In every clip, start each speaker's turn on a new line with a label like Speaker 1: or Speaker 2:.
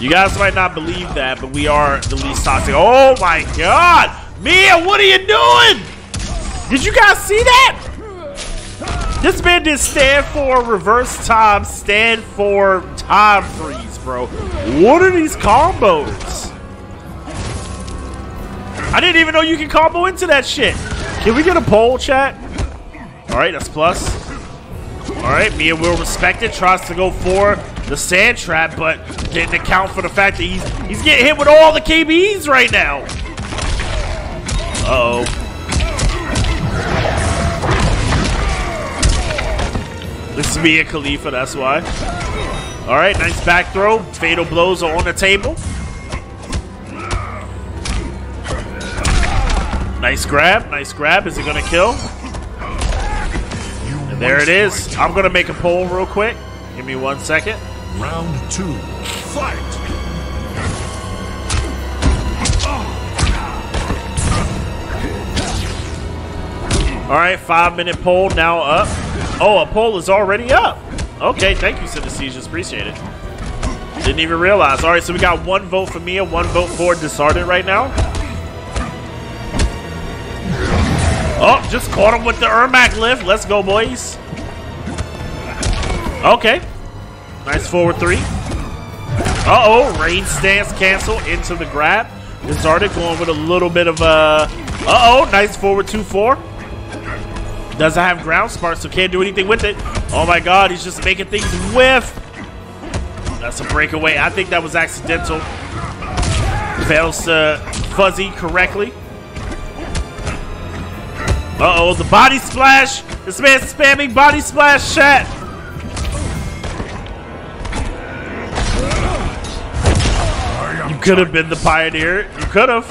Speaker 1: You guys might not believe that, but we are the least toxic. Oh my god! Mia, what are you doing? Did you guys see that? This man did stand for reverse time, stand for time freeze, bro. What are these combos? I didn't even know you can combo into that shit. Can we get a poll, chat? All right, that's plus. All right, Mia will respect it. Tries to go for the sand trap, but didn't account for the fact that he's he's getting hit with all the KBs right now. Uh oh. This is me, Mia Khalifa, that's why. All right, nice back throw. Fatal blows are on the table. Nice grab, nice grab. Is it gonna kill? And there it is. I'm gonna make a poll real quick. Give me one second.
Speaker 2: Round two, fight!
Speaker 1: All right, five minute poll now up. Oh, a poll is already up. Okay, thank you, Synesthesias. Appreciate it. Didn't even realize. All right, so we got one vote for Mia, one vote for Disarded right now. Oh, just caught him with the Ermac lift. Let's go, boys. Okay. Nice forward three. Uh-oh, rain stance cancel into the grab. Disarded going with a little bit of a... Uh-oh, nice forward 2-4. Doesn't have ground spark, so can't do anything with it. Oh my god, he's just making things whiff. That's a breakaway. I think that was accidental. Fails to fuzzy correctly. Uh-oh, the body splash. This man's spamming body splash chat. Could have been the pioneer. You could have.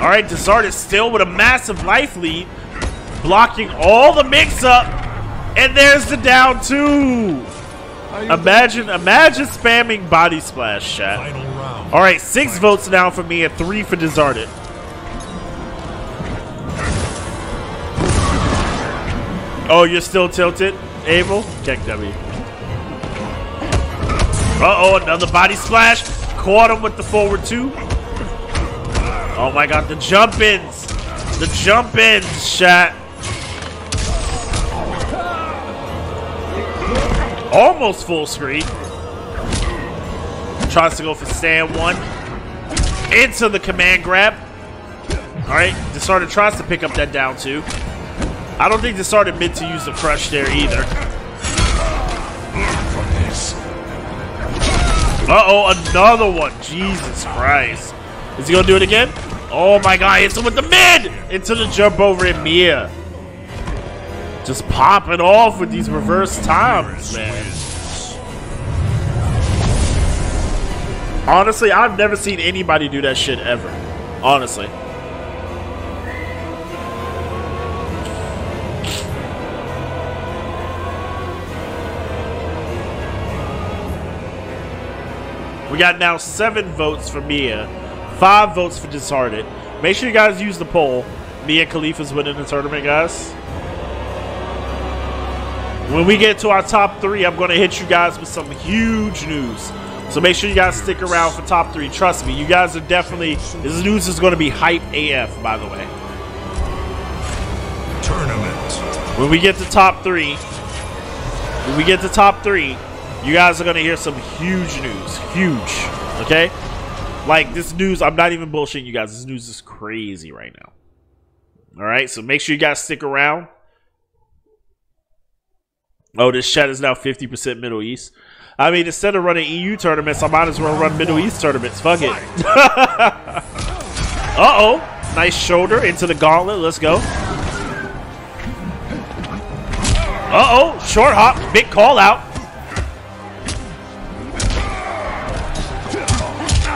Speaker 1: All right, Desart is still with a massive life lead blocking all the mix-up, and there's the down two. Imagine, imagine spamming body splash, chat. All right, six votes now for me and three for Desarted. Oh, you're still tilted, Abel? Check W. Uh-oh, another body splash. Caught him with the forward two. Oh my god, the jump-ins. The jump-ins, chat. Almost full screen. Tries to go for stand one. Into the command grab. Alright, Disarded tries to pick up that down two. I don't think Disarded meant to use the crush there either. Uh-oh, another one. Jesus Christ. Is he gonna do it again? Oh my god, hits him with the mid! Into the jump over in Mia. Just popping off with these reverse times, man. Honestly, I've never seen anybody do that shit ever. Honestly. We got now seven votes for Mia, five votes for Dishearted. Make sure you guys use the poll. Mia Khalifa's winning the tournament, guys. When we get to our top three, I'm going to hit you guys with some huge news. So make sure you guys stick around for top three. Trust me, you guys are definitely, this news is going to be hype AF, by the way.
Speaker 2: Tournament.
Speaker 1: When we get to top three, when we get to top three, you guys are going to hear some huge news. Huge. Okay? Like, this news, I'm not even bullshitting you guys. This news is crazy right now. All right? So make sure you guys stick around. Oh, this chat is now 50% Middle East. I mean, instead of running EU tournaments, I might as well run Middle East tournaments. Fuck it. Uh-oh. Nice shoulder into the gauntlet. Let's go. Uh-oh. Short hop. Big call out.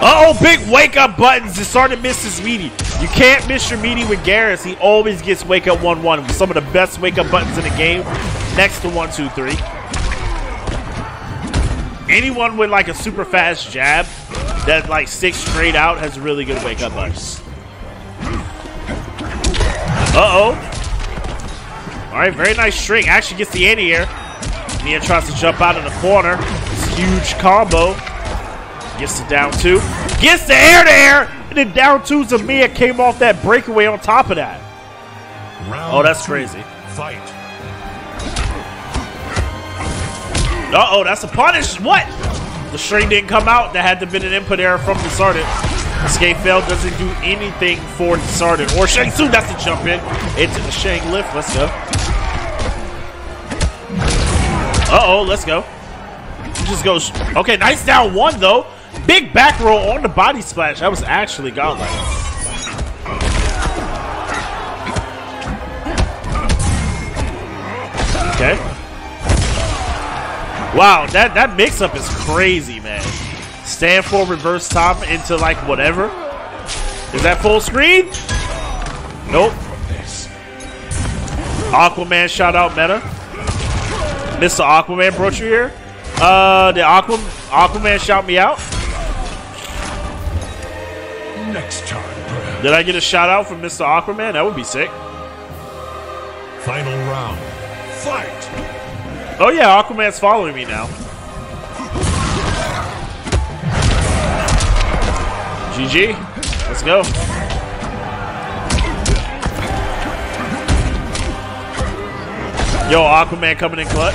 Speaker 1: Uh-oh. Big wake-up buttons. It's started to miss his meaty. You can't miss your meaty with Geras. He always gets wake-up 1-1 with some of the best wake-up buttons in the game. Next to 1-2-3. Anyone with like a super fast jab that like sticks straight out has really good wake up buttons. Uh-oh. Alright, very nice string. Actually gets the anti-air. Mia tries to jump out of the corner. Huge combo. Gets the down two. Gets the air to air. And then down two Zamia came off that breakaway on top of that.
Speaker 2: Round
Speaker 1: Oh, that's crazy.
Speaker 2: Fight.
Speaker 1: Uh-oh, that's a punish. What? The string didn't come out. That had to have been an input error from Desarded. Escape fail doesn't do anything for Desarded. Or Shang Tsung, that's the jump in. Into the Shang lift. Let's go. Uh-oh, let's go. He just goes. Okay, nice down one, though. Big back roll on the body splash. That was actually godlike. Okay. Wow, that, that mix-up is crazy, man. Stand for reverse top into, like, whatever. Is that full screen? Nope. Aquaman shout out meta. Mr. Aquaman brought you here. Uh, the Aqua, Aquaman shout me out?
Speaker 2: Next time, perhaps.
Speaker 1: Did I get a shout out from Mr. Aquaman? That would be sick.
Speaker 2: Final round. Fight.
Speaker 1: Oh yeah, Aquaman's following me now. GG. Let's go. Yo, Aquaman coming in clutch.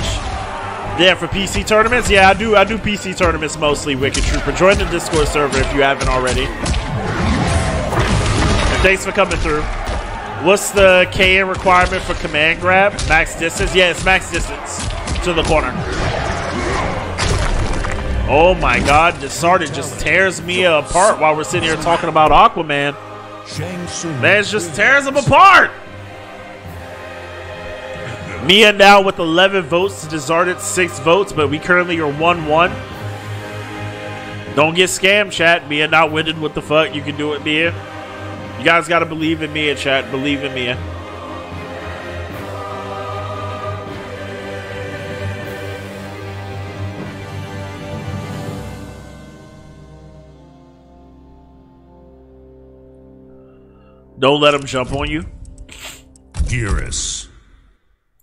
Speaker 1: Yeah, for PC tournaments. Yeah, I do. I do PC tournaments mostly. Wicked Trooper. Join the Discord server if you haven't already. Thanks for coming through. What's the KN requirement for command grab? Max distance? Yeah, it's max distance to the corner. Oh my god, Desarded just tears Mia apart while we're sitting here talking about Aquaman. Man, just tears him apart. Mia now with 11 votes, to Desarted 6 votes, but we currently are 1 1. Don't get scammed, chat. Mia not winning. What the fuck? You can do it, Mia. You guys gotta believe in Mia, chat. Believe in me. Don't let him jump on you.
Speaker 2: Geras.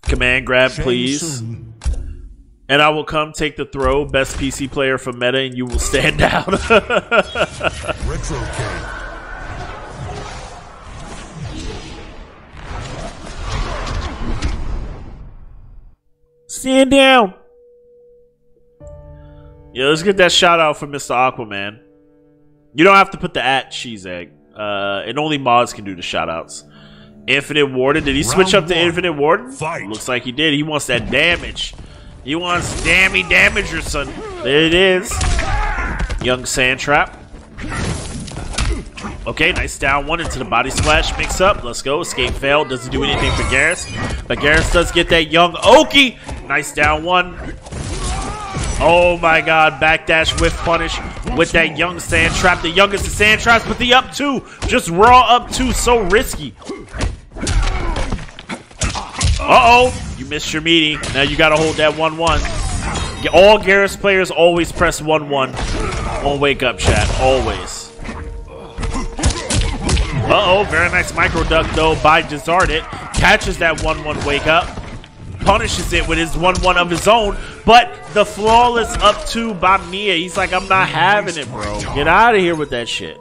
Speaker 1: Command grab, please. And I will come take the throw. Best PC player for meta, and you will stand down.
Speaker 2: Retro King.
Speaker 1: Stand down. Yeah, let's get that shout out from Mr. Aquaman. You don't have to put the at cheese egg. Uh, and only mods can do the shout outs. Infinite Warden. Did he switch
Speaker 2: Round
Speaker 1: up to. Infinite Warden?
Speaker 2: Fight.
Speaker 1: Looks like he did. He wants that damage. He wants dammy damage damager, son. There it is. Young Sand Trap. Okay, nice down one into the body splash mix up. Let's go. Escape fail. Doesn't do anything for Geras. But Geras does get that young Oki. Nice down one. Oh my god, backdash with punish with that young sand trap. The youngest of sand traps, but the up two. Just raw up two, so risky. Uh-oh, you missed your meeting. Now you gotta hold that 1-1. All Geras players always press 1-1 on wake up chat. Always. Uh-oh, very nice micro duck though by Desarded. Catches that 1-1 wake up. Punishes it with his 1-1 of his own. But the flawless up two by Mia. He's like, I'm not having it, bro. Get out of here with that shit.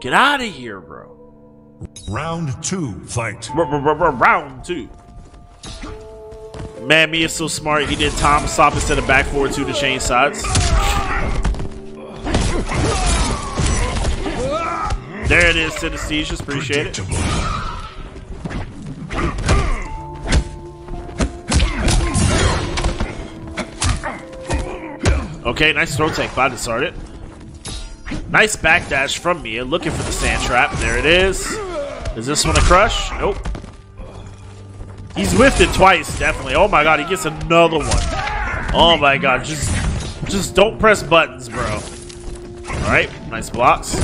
Speaker 1: Get out of here, bro.
Speaker 2: Round two. Fight.
Speaker 1: R- r- r- r- round two. Man, Mia's so smart. He did Tom stop instead of back forward two to change sides. There it is, Synesthesias. Appreciate it. Okay, nice throw tank by Desarded. Nice backdash from Mia, looking for the sand trap. There it is. Is this one a crush? Nope. He's whiffed it twice, definitely. Oh my god, he gets another one. Oh my god, just just don't press buttons, bro. Alright, nice blocks.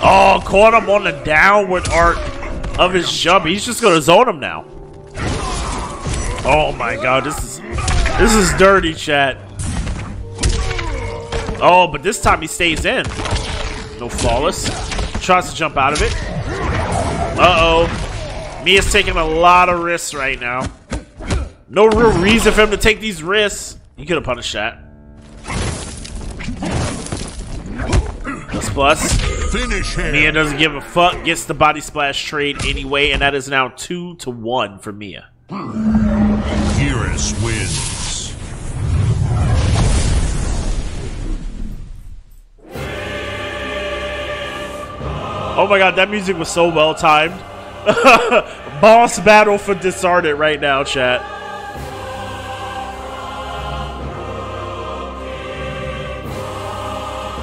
Speaker 1: Oh, caught him on the downward arc of his jump. He's just gonna zone him now. Oh my god, this is this is dirty, chat. Oh, but this time he stays in. No flawless. Tries to jump out of it. Uh-oh. Mia's taking a lot of risks right now. No real reason for him to take these risks. He could have punished that. Plus plus.
Speaker 2: Finish him.
Speaker 1: Mia doesn't give a fuck, gets the body splash trade anyway, and that is now two to one for Mia.
Speaker 2: Geras wins.
Speaker 1: Oh my god, that music was so well timed. Boss battle for Disarded right now, chat.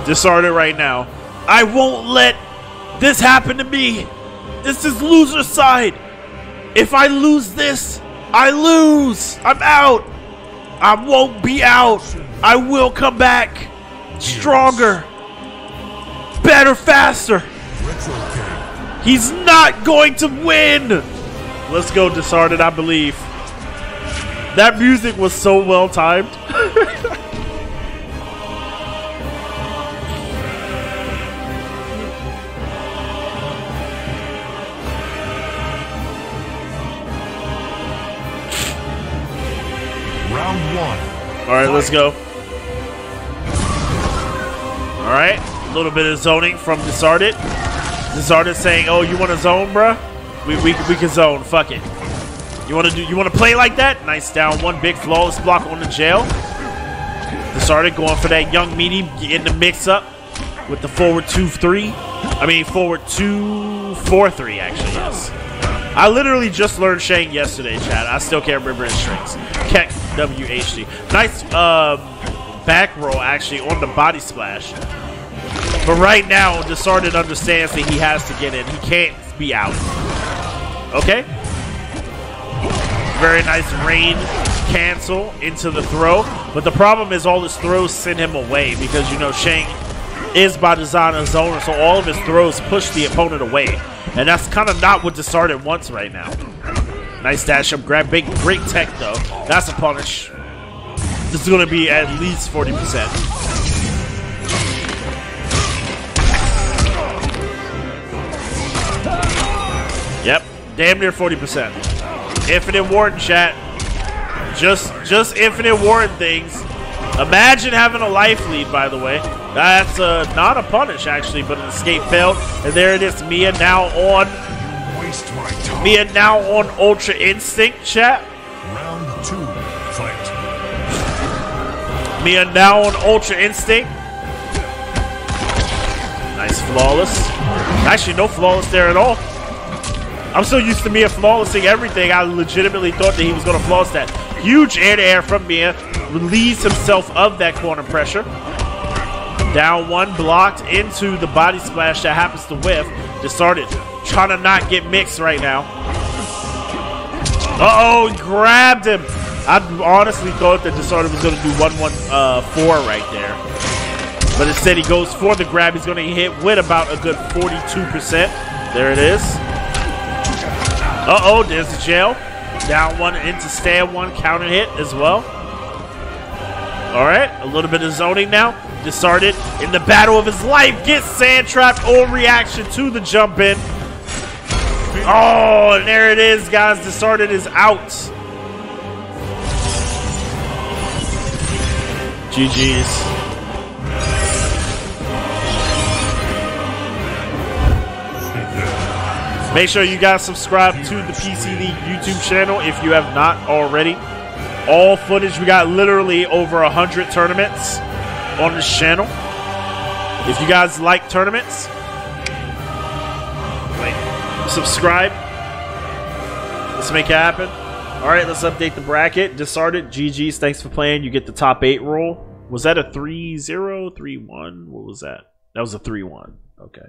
Speaker 1: Disarded right now. I won't let this happen to me. This is loser side. If I lose this, I lose. I'm out. I won't be out. I will come back. Stronger. Better, faster. He's not going to win! Let's go, Disarded, I believe. That music was so well timed. Alright, let's go. Alright, a little bit of zoning from Disarded. Disarded saying, oh, you want to zone, bruh? We, we, we can zone, fuck it. You want to do? You want to play like that? Nice down one, big flawless block on the jail. Disarded going for that young meaty, in the mix up with the forward two three. I mean forward two four three actually. Yes. I literally just learned Shang yesterday, Chad. I still can't remember his strings. WHD. Nice um, back roll actually on the body splash. But right now, Disarded understands that he has to get in. He can't be out. Okay. Very nice rain cancel into the throw. But the problem is all his throws send him away because, you know, Shang is by design a zoner, so all of his throws push the opponent away. And that's kind of not what Disarded wants right now. Nice dash up grab. Big, great tech, though. That's a punish. This is going to be at least 40%. Yep, damn near 40%. Infinite Warden chat. Just just infinite Warden things. Imagine having a life lead, by the way. That's uh, not a punish, actually, but an escape failed. And there it is, Mia now on
Speaker 2: Waste my time.
Speaker 1: Mia now on Ultra Instinct, chat.
Speaker 2: Round two. Fight.
Speaker 1: Mia now on Ultra Instinct. Nice flawless. Actually, no flawless there at all. I'm so used to Mia flawlessing everything, I legitimately thought that he was going to flawless that. Huge air-to-air from Mia. Uh, Relieves himself of that corner pressure. Down one, blocked into the body splash that happens to whiff. Disarded. Trying to not get mixed right now. Uh-oh, grabbed him. I honestly thought that Disarded was going to do 1-1-4 uh, right there. But instead he goes for the grab. He's going to hit with about a good 42%. There it is. Uh-oh, there's the jail. Down one into stand one, counter hit as well. All right, a little bit of zoning now. Disarded in the battle of his life. Gets sand trapped on reaction to the jump in. Oh, and there it is, guys. Disarded is out. GG's. Make sure you guys subscribe to the PC League YouTube channel if you have not already. All footage, we got literally over 100 tournaments on this channel. If you guys like tournaments, subscribe. Let's make it happen. All right, let's update the bracket. Disarded, GG's, thanks for playing. You get the top eight roll. Was that a 3 0, 3 1? What was that? That was a 3 1. Okay.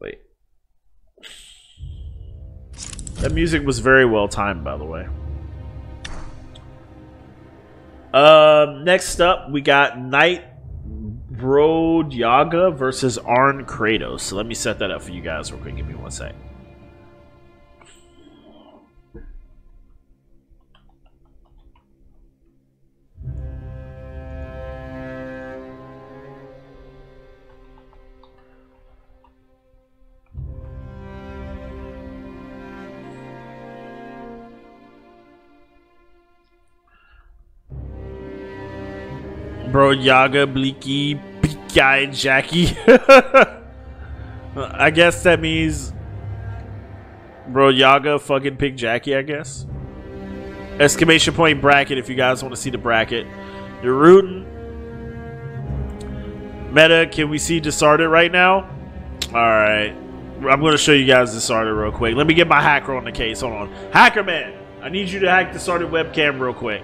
Speaker 1: Wait. That music was very well timed, by the way. Um, next up, we got Knight Road Yaga versus Arn Kratos. So let me set that up for you guys real quick. Give me one sec. Bro Yaga, Bleaky, Guy, Jackie. I guess that means Bro Yaga fucking pick Jackie, I guess. Exclamation point bracket if you guys want to see the bracket. You're rooting. Meta, can we see Disarded right now? Alright. I'm going to show you guys Disarded real quick. Let me get my hacker on the case. Hold on. Hacker man, I need you to hack Disarded webcam real quick.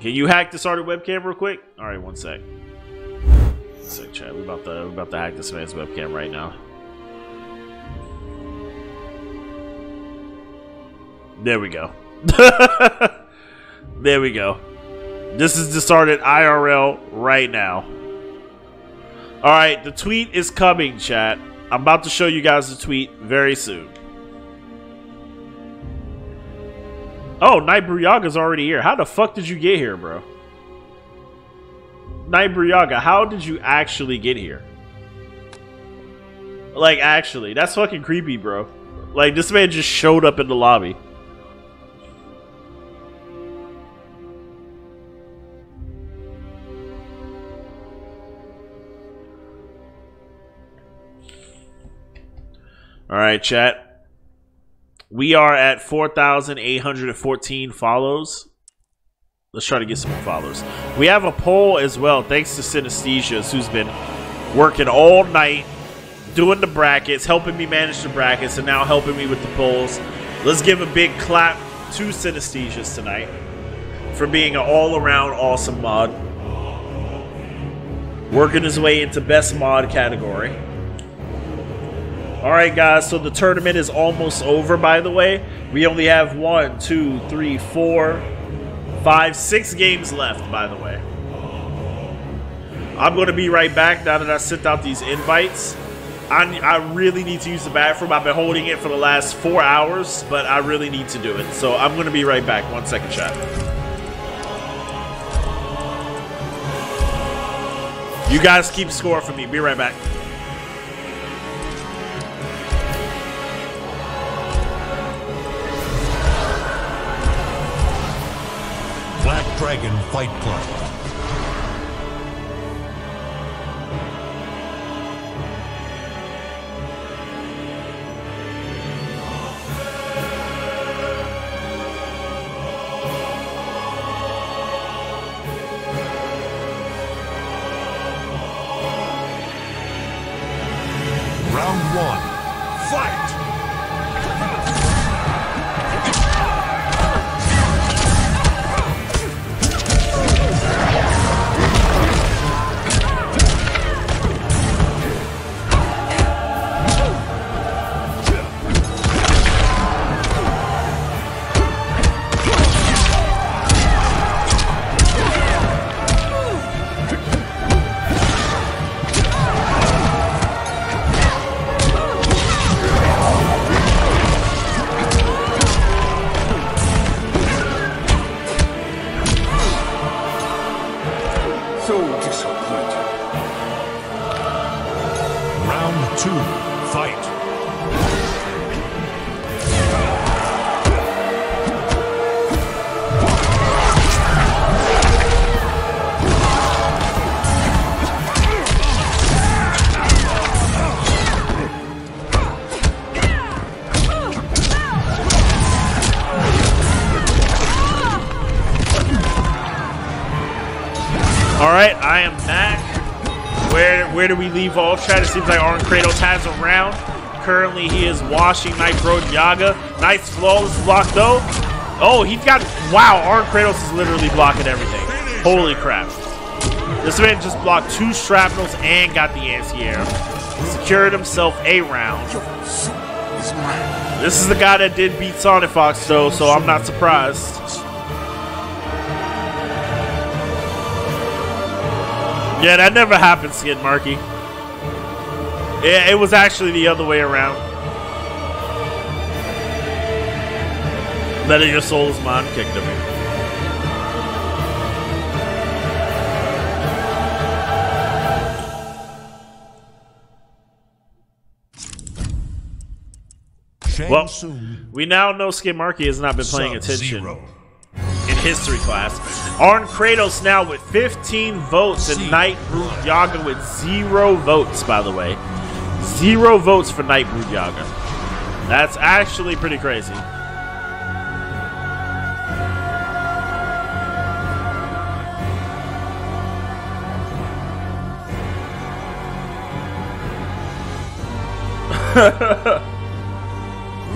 Speaker 1: Can you hack Disarded webcam real quick? Alright, one sec. Sick chat. We're about to, we're about to hack this man's webcam right now. There we go. there we go. This is Disarded IRL right now. Alright, the tweet is coming, chat. I'm about to show you guys the tweet very soon. Oh, Night Bruyaga's already here. How the fuck did you get here, bro? Night how did you actually get here? Like, actually, that's fucking creepy, bro. Like, this man just showed up in the lobby. All right, chat. We are at 4,814 follows. Let's try to get some more followers. We have a poll as well, thanks to Synesthesias, who's been working all night, doing the brackets, helping me manage the brackets, and now helping me with the polls. Let's give a big clap to Synesthesias tonight for being an all-around awesome mod. Working his way into best mod category. All right, guys. So the tournament is almost over. By the way, we only have one, two, three, four, five, six games left. By the way, I'm going to be right back now that I sent out these invites. I, I really need to use the bathroom. I've been holding it for the last four hours, but I really need to do it. So I'm going to be right back. One second, chat. You guys keep score for me. Be right back.
Speaker 2: Dragon Fight Club. Round one. Fight!
Speaker 1: Where do we leave off? Chat. It seems like Arn Kratos has a round. Currently, he is washing Night Bro Yaga. Nice flawless block though. Oh, he's got wow. Arn Kratos is literally blocking everything. Holy crap! This man just blocked two shrapnels and got the anti-air. Secured himself a round. This is the guy that did beat SonicFox though, so I'm not surprised. Yeah, that never happened, Skid Marky. Yeah, it was actually the other way around. Better your soul's mind kicked him.
Speaker 2: Shang
Speaker 1: Well, We now know Skid Marky has not been playing attention in history class. Arn Kratos now with 15 votes, and Knight Brood Yaga with zero votes, by the way. Zero votes for Knight Brood Yaga. That's actually pretty crazy.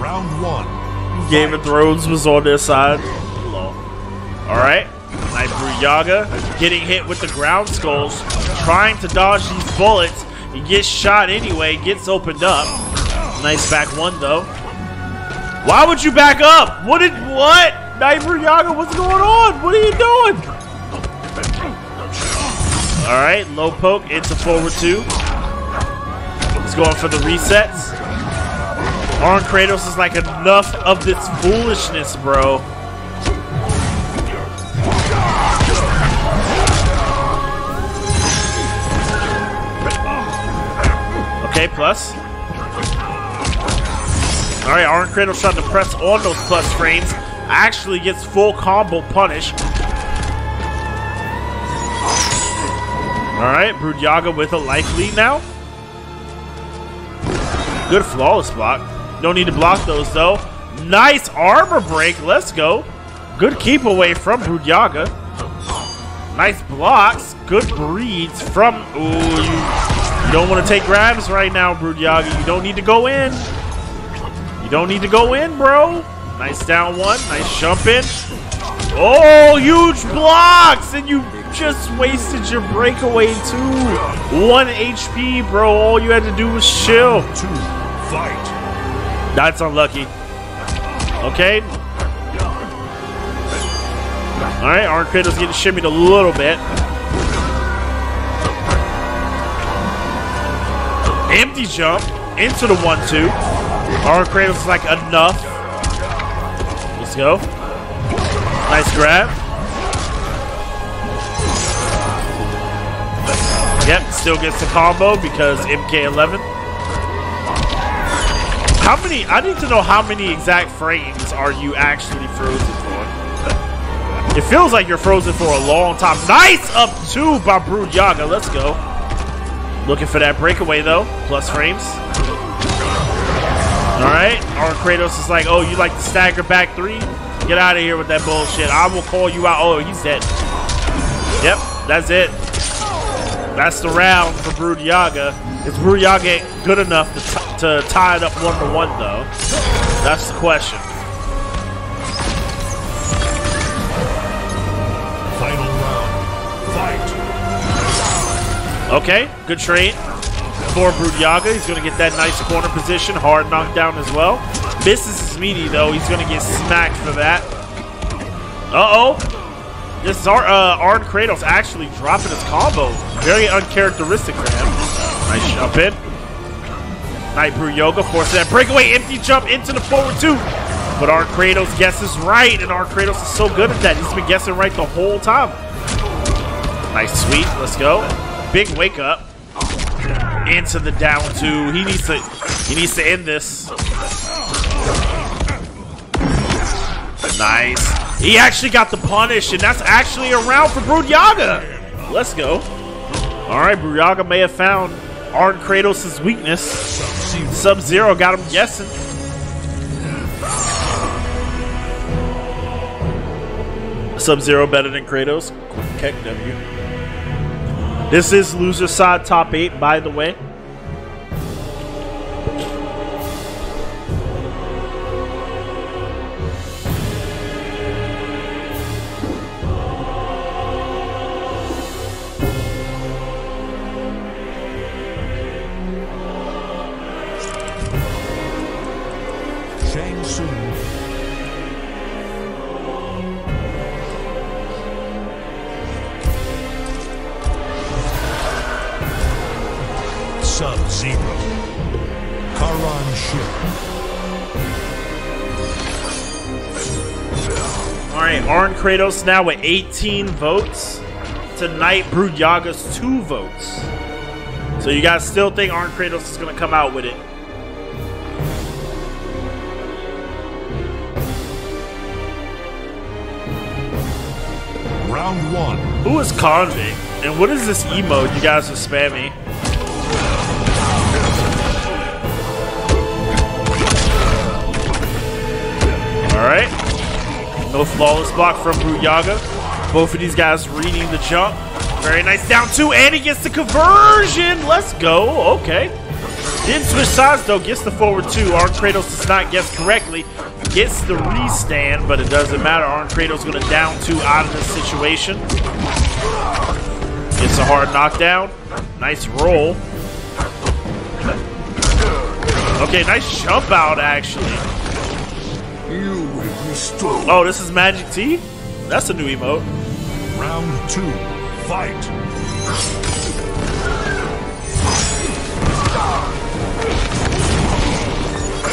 Speaker 2: Round one.
Speaker 1: Game of Thrones was on their side. Alright. Knight Brood Yaga getting hit with the ground skulls, trying to dodge these bullets. He gets shot anyway, gets opened up. Nice back one though. Why would you back up? What did what? Knight Brood Yaga, what's going on? What are you doing? Alright, low poke into forward two. He's going for the resets. Arn Kratos is like enough of this foolishness, bro. Okay, plus. Alright, Arn Kratos trying to press on those plus frames. Actually gets full combo punish. Alright, Brood Yaga with a life lead now. Good flawless block. No need to block those though. Nice armor break. Let's go. Good keep away from Brood Yaga. Nice blocks. Good breeds from. Ooh, don't want to take grabs right now, Brood You don't need to go in. You don't need to go in, bro. Nice down one. Nice jump in. Oh, huge blocks! And you just wasted your breakaway too. One HP, bro. All you had to do was chill.
Speaker 2: Two. Fight.
Speaker 1: That's unlucky. Okay. Alright, Arn Kratos getting shimmied a little bit. Empty jump into the 1-2. Arn Kratos is like, enough. Let's go. Nice grab. Yep, still gets the combo because MK11. How many, I need to know how many exact frames are you actually frozen for? It feels like you're frozen for a long time. Nice up two by Brood Yaga. Let's go. Looking for that breakaway though. Plus frames. Alright. Arn Kratos is like, oh, you like to stagger back three? Get out of here with that bullshit. I will call you out. Oh, he's dead. Yep, that's it. That's the round for Brood Yaga. Is Brood Yaga good enough to, to tie it up one to one though? That's the question. Okay, good trade for Brood Yaga. He's going to get that nice corner position. Hard knockdown as well. Misses his meaty, though. He's going to get smacked for that. Uh-oh. This is our, uh, Arn Kratos actually dropping his combo. Very uncharacteristic for him. Nice jump in. Knight Brood Yaga forces that breakaway empty jump into the forward two. But Arn Kratos guesses right, and Arn Kratos is so good at that. He's been guessing right the whole time. Nice sweep. Let's go. Big wake up into the down two. He needs to he needs to end this. Nice. He actually got the punish, and that's actually a round for Brood Let's go. All right, Brood may have found Arn Kratos' weakness. Sub-Zero got him guessing. Sub-Zero better than Kratos. Keck W. This is loser side top eight, by the way. Kratos now with 18 votes. Tonight, Brood Yaga's two votes. So you guys still think Arn Kratos is going to come out with it?
Speaker 2: Round one.
Speaker 1: Who is Convict? And what is this emote you guys are spamming? No flawless block from Brutyaga. Both of these guys reading the jump. Very nice down two, and he gets the conversion. Let's go. Okay. Didn't switch sides though. Gets the forward two. Arn Kratos does not guess correctly. Gets the restand, but it doesn't matter. Arn Kratos going to down two out of this situation. Gets a hard knockdown. Nice roll. Okay, nice jump out actually. Oh, this is Magic T? That's a new emote.
Speaker 2: Round two. Fight.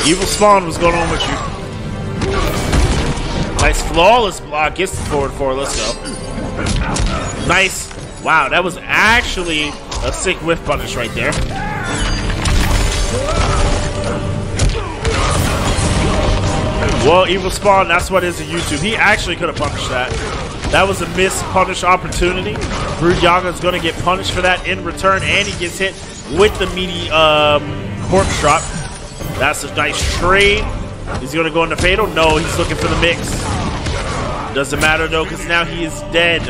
Speaker 1: Evil Spawn, what's going on with you? Nice flawless block. Gets the forward four. Let's go. Nice. Wow, that was actually a sick whiff punish right there. Well, Evil Spawn, that's what is in YouTube. He actually could have punished that. That was a missed punish opportunity. Brood Yaga is going to get punished for that in return, and he gets hit with the meaty um, corpse drop. That's a nice trade. He's going to go into Fatal? No, he's looking for the mix. Doesn't matter, though, because now he is dead.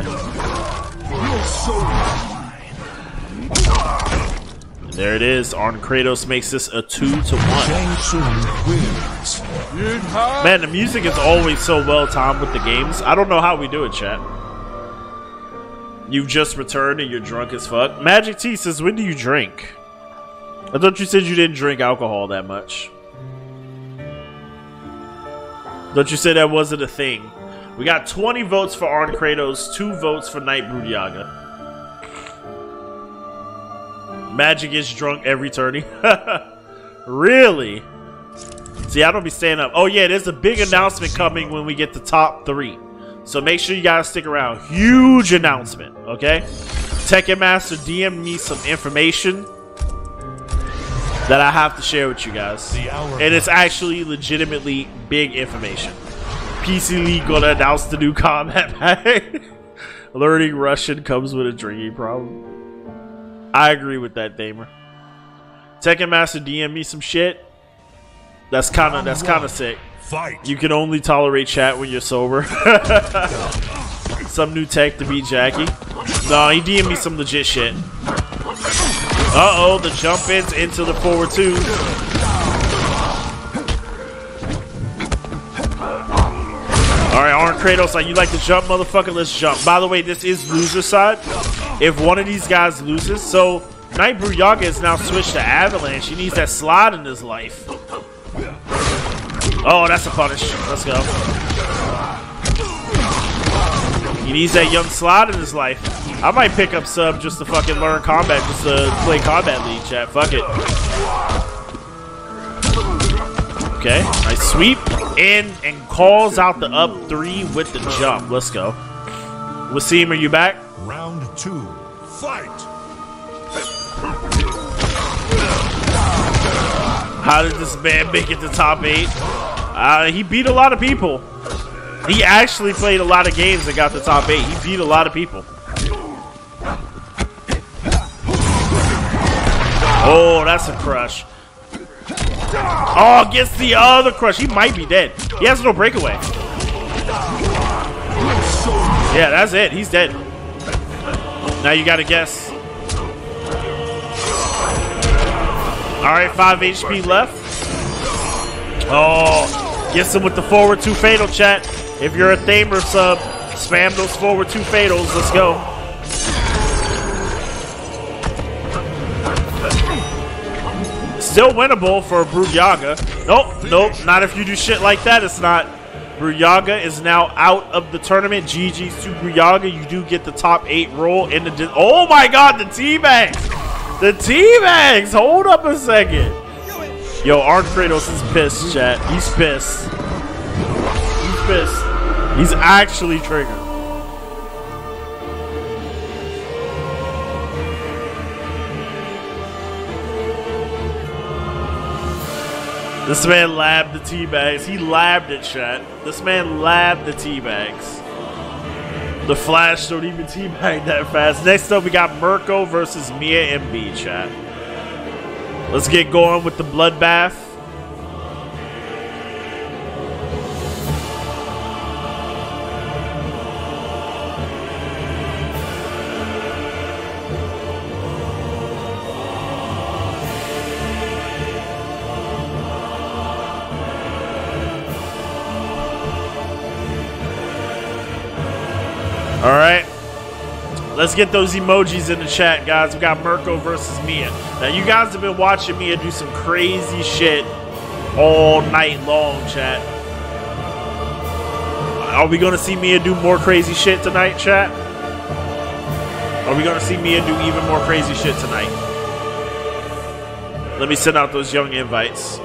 Speaker 1: There it is. Arn Kratos makes this a 2 to 1. Man, the music is always so well timed with the games. I don't know how we do it, chat. You've just returned and you're drunk as fuck. Magic T says, when do you drink? I thought you said you didn't drink alcohol that much. Don't you say that wasn't a thing? We got 20 votes for Arn Kratos, 2 votes for Knight Yaga. Magic is drunk every tourney. really? See, I don't be staying up. Oh yeah, there's a big announcement coming when we get the top three. So make sure you guys stick around. Huge announcement, okay? Tekken Master DM me some information that I have to share with you guys. And it's actually legitimately big information. PC League gonna announce the new Kombat pack. Learning Russian comes with a drinking problem. I agree with that, Damer. Tekken Master DM me some shit. That's kind of that's kind of sick.
Speaker 2: Fight.
Speaker 1: You can only tolerate chat when you're sober. some new tech to beat Jackie. No, he DM me some legit shit. Uh oh, the jump ins into the forward two. Alright, Arn Kratos, like you like to jump, motherfucker, let's jump. By the way, this is loser side. If one of these guys loses, so Night Bruyaga is now switched to Avalanche. He needs that slide in his life. Oh, that's a punish. Let's go. He needs that young slide in his life. I might pick up sub just to fucking learn combat, just to play Kombat League chat. Fuck it. Okay, nice sweep. In and calls out the up three with the jump. Let's go. Wasim, are you back?
Speaker 2: Round two. Fight.
Speaker 1: How did this man make it to top eight? Uh, he beat a lot of people. He actually played a lot of games and got the top eight. He beat a lot of people. Oh, that's a crush. Oh, gets the other crush. He might be dead. He has no breakaway. Yeah, that's it. He's dead. Now you gotta guess. Alright, 5 HP left. Oh, gets him with the forward two fatal chat. If you're a Thamer sub, spam those forward two fatals. Let's go. Still winnable for Brutyaga. Nope, nope, not if you do shit like that, it's not. Brutyaga is now out of the tournament. GG's to Brutyaga. You do get the top eight roll in the. Oh my god, the T-Bags! The T-Bags! Hold up a second. Yo, Arn Kratos is pissed, chat. He's pissed. He's pissed. He's actually triggered. This man labbed the tea bags. He labbed it, chat. This man labbed the tea bags. The Flash don't even teabag that fast. Next up, we got Mirko versus Mia MB, chat. Let's get going with the bloodbath. Let's get those emojis in the chat, guys. We got Mirko versus Mia. Now, you guys have been watching Mia do some crazy shit all night long, chat. Are we going to see Mia do more crazy shit tonight, chat? Are we going to see Mia do even more crazy shit tonight? Let me send out those young invites.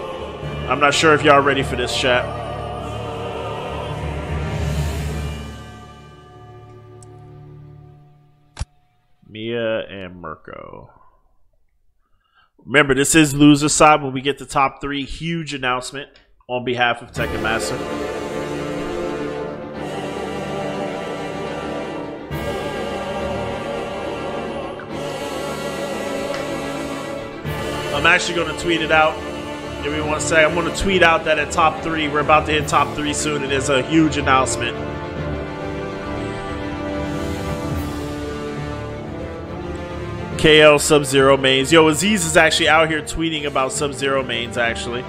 Speaker 1: I'm not sure if y'all ready for this, chat. And Mirko. Remember, this is loser side when we get the top three. Huge announcement on behalf of Tekken Master. I'm actually going to tweet it out. Give me one sec. I'm going to tweet out that at top three, we're about to hit top three soon. It is a huge announcement. KL Sub Zero mains. Yo, Aziz is actually out here tweeting about Sub Zero mains, actually.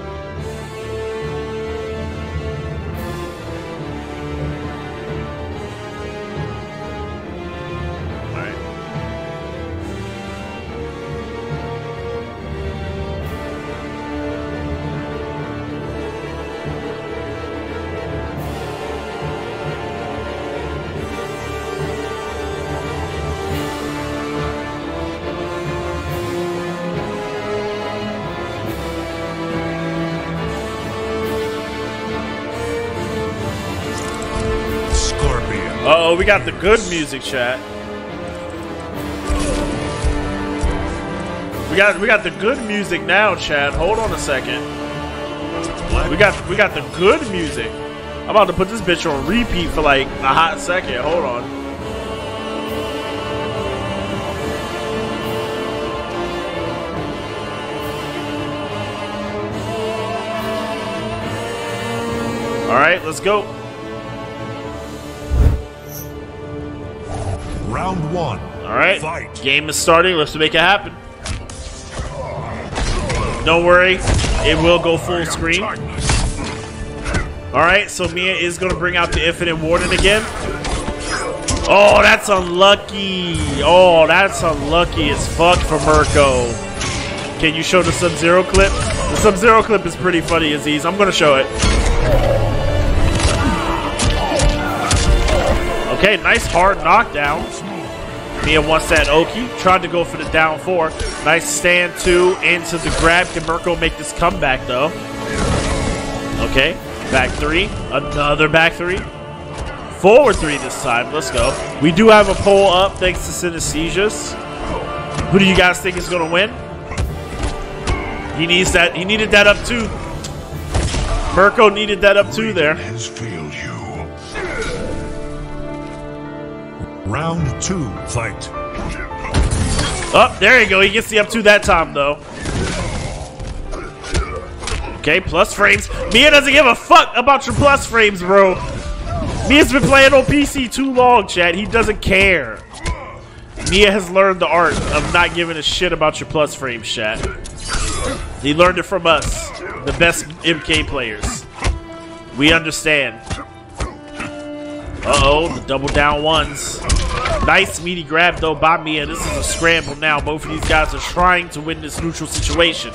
Speaker 1: Got the good music chat. We got we got the good music now, Chad. Hold on a second. We got we got the good music. I'm about to put this bitch on repeat for like a hot second. Hold on. All right, let's go.
Speaker 2: Round one.
Speaker 1: All right,
Speaker 2: Fight.
Speaker 1: game is starting. Let's make it happen. Don't worry, it will go full screen. All right, so Mia is going to bring out the Infinite Warden again. Oh, that's unlucky. Oh, that's unlucky as fuck for Mirko. Can you show the Sub-Zero clip? The Sub-Zero clip is pretty funny, Aziz. I'm going to show it. Okay, nice hard knockdown. Mia wants that Oki. Tried to go for the down four. Nice stand two into the grab. Can Mirko make this comeback though? Okay, back three. Another back three. Forward three this time. Let's go. We do have a poll up thanks to Synesthesias. Who do you guys think is gonna win? He needs that. He needed that up too. Mirko needed that up too there.
Speaker 2: Round two. Fight.
Speaker 1: Oh, there you go. He gets the up two that time, though. Okay, plus frames. Mia doesn't give a fuck about your plus frames, bro. Mia's been playing on PC too long, Chad. He doesn't care. Mia has learned the art of not giving a shit about your plus frames, chat. He learned it from us, the best MK players. We understand. Uh-oh, the double down ones. Nice meaty grab though by Mia. This is a scramble now. Both of these guys are trying to win this neutral situation.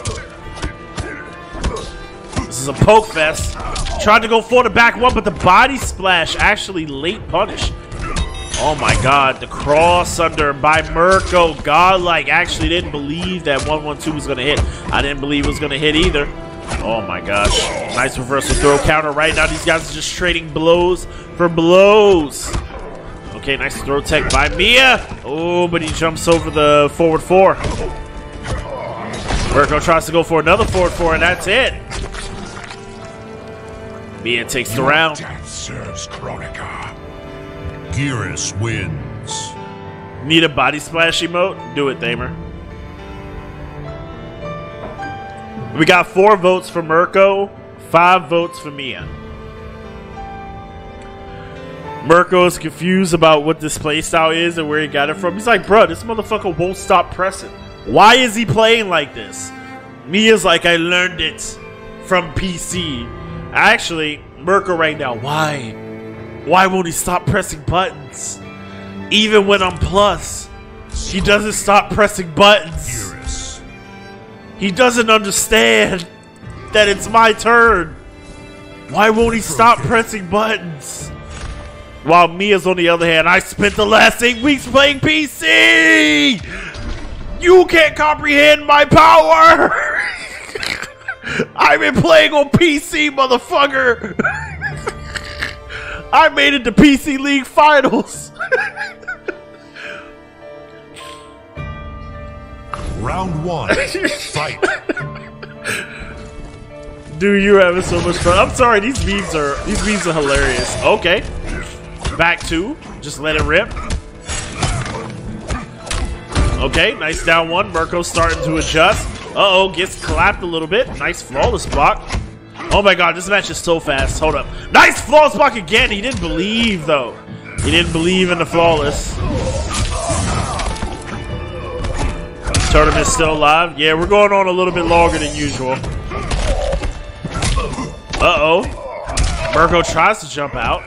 Speaker 1: This is a poke fest. Tried to go for the back one, but the body splash actually late punish. Oh my god, the cross under by Mirko. Godlike actually didn't believe that 112 was gonna hit. I didn't believe it was gonna hit either. Oh my gosh. Nice reversal throw counter right now. These guys are just trading blows for blows. Okay, nice throw tech by Mia. Oh, but he jumps over the forward four. Mirko tries to go for another forward four, and that's it. Mia takes the round.
Speaker 2: Death serves Kronika. Geras wins.
Speaker 1: Need a body splash emote? Do it, Thamer. We got four votes for Mirko, five votes for Mia. Mirko is confused about what this playstyle is and where he got it from. He's like, bro, this motherfucker won't stop pressing. Why is he playing like this? Mia's like, I learned it from PC. Actually, Mirko right now, why? Why won't he stop pressing buttons? Even when I'm plus, he doesn't stop pressing buttons. He doesn't understand that it's my turn. Why won't he stop pressing buttons? While Mia's on the other hand, I spent the last eight weeks playing PC! You can't comprehend my power! I've been playing on PC, motherfucker! I made it to PC League Finals!
Speaker 2: Round one. Fight.
Speaker 1: Dude, you're having so much fun. I'm sorry, these memes are these memes are hilarious. Okay. Back two. Just let it rip. Okay, nice down one. Mirko's starting to adjust. Uh-oh, gets clapped a little bit. Nice flawless block. Oh my god, this match is so fast. Hold up. Nice flawless block again. He didn't believe, though. He didn't believe in the flawless. Tournament's still alive. Yeah, we're going on a little bit longer than usual. Uh-oh. Mirko tries to jump out.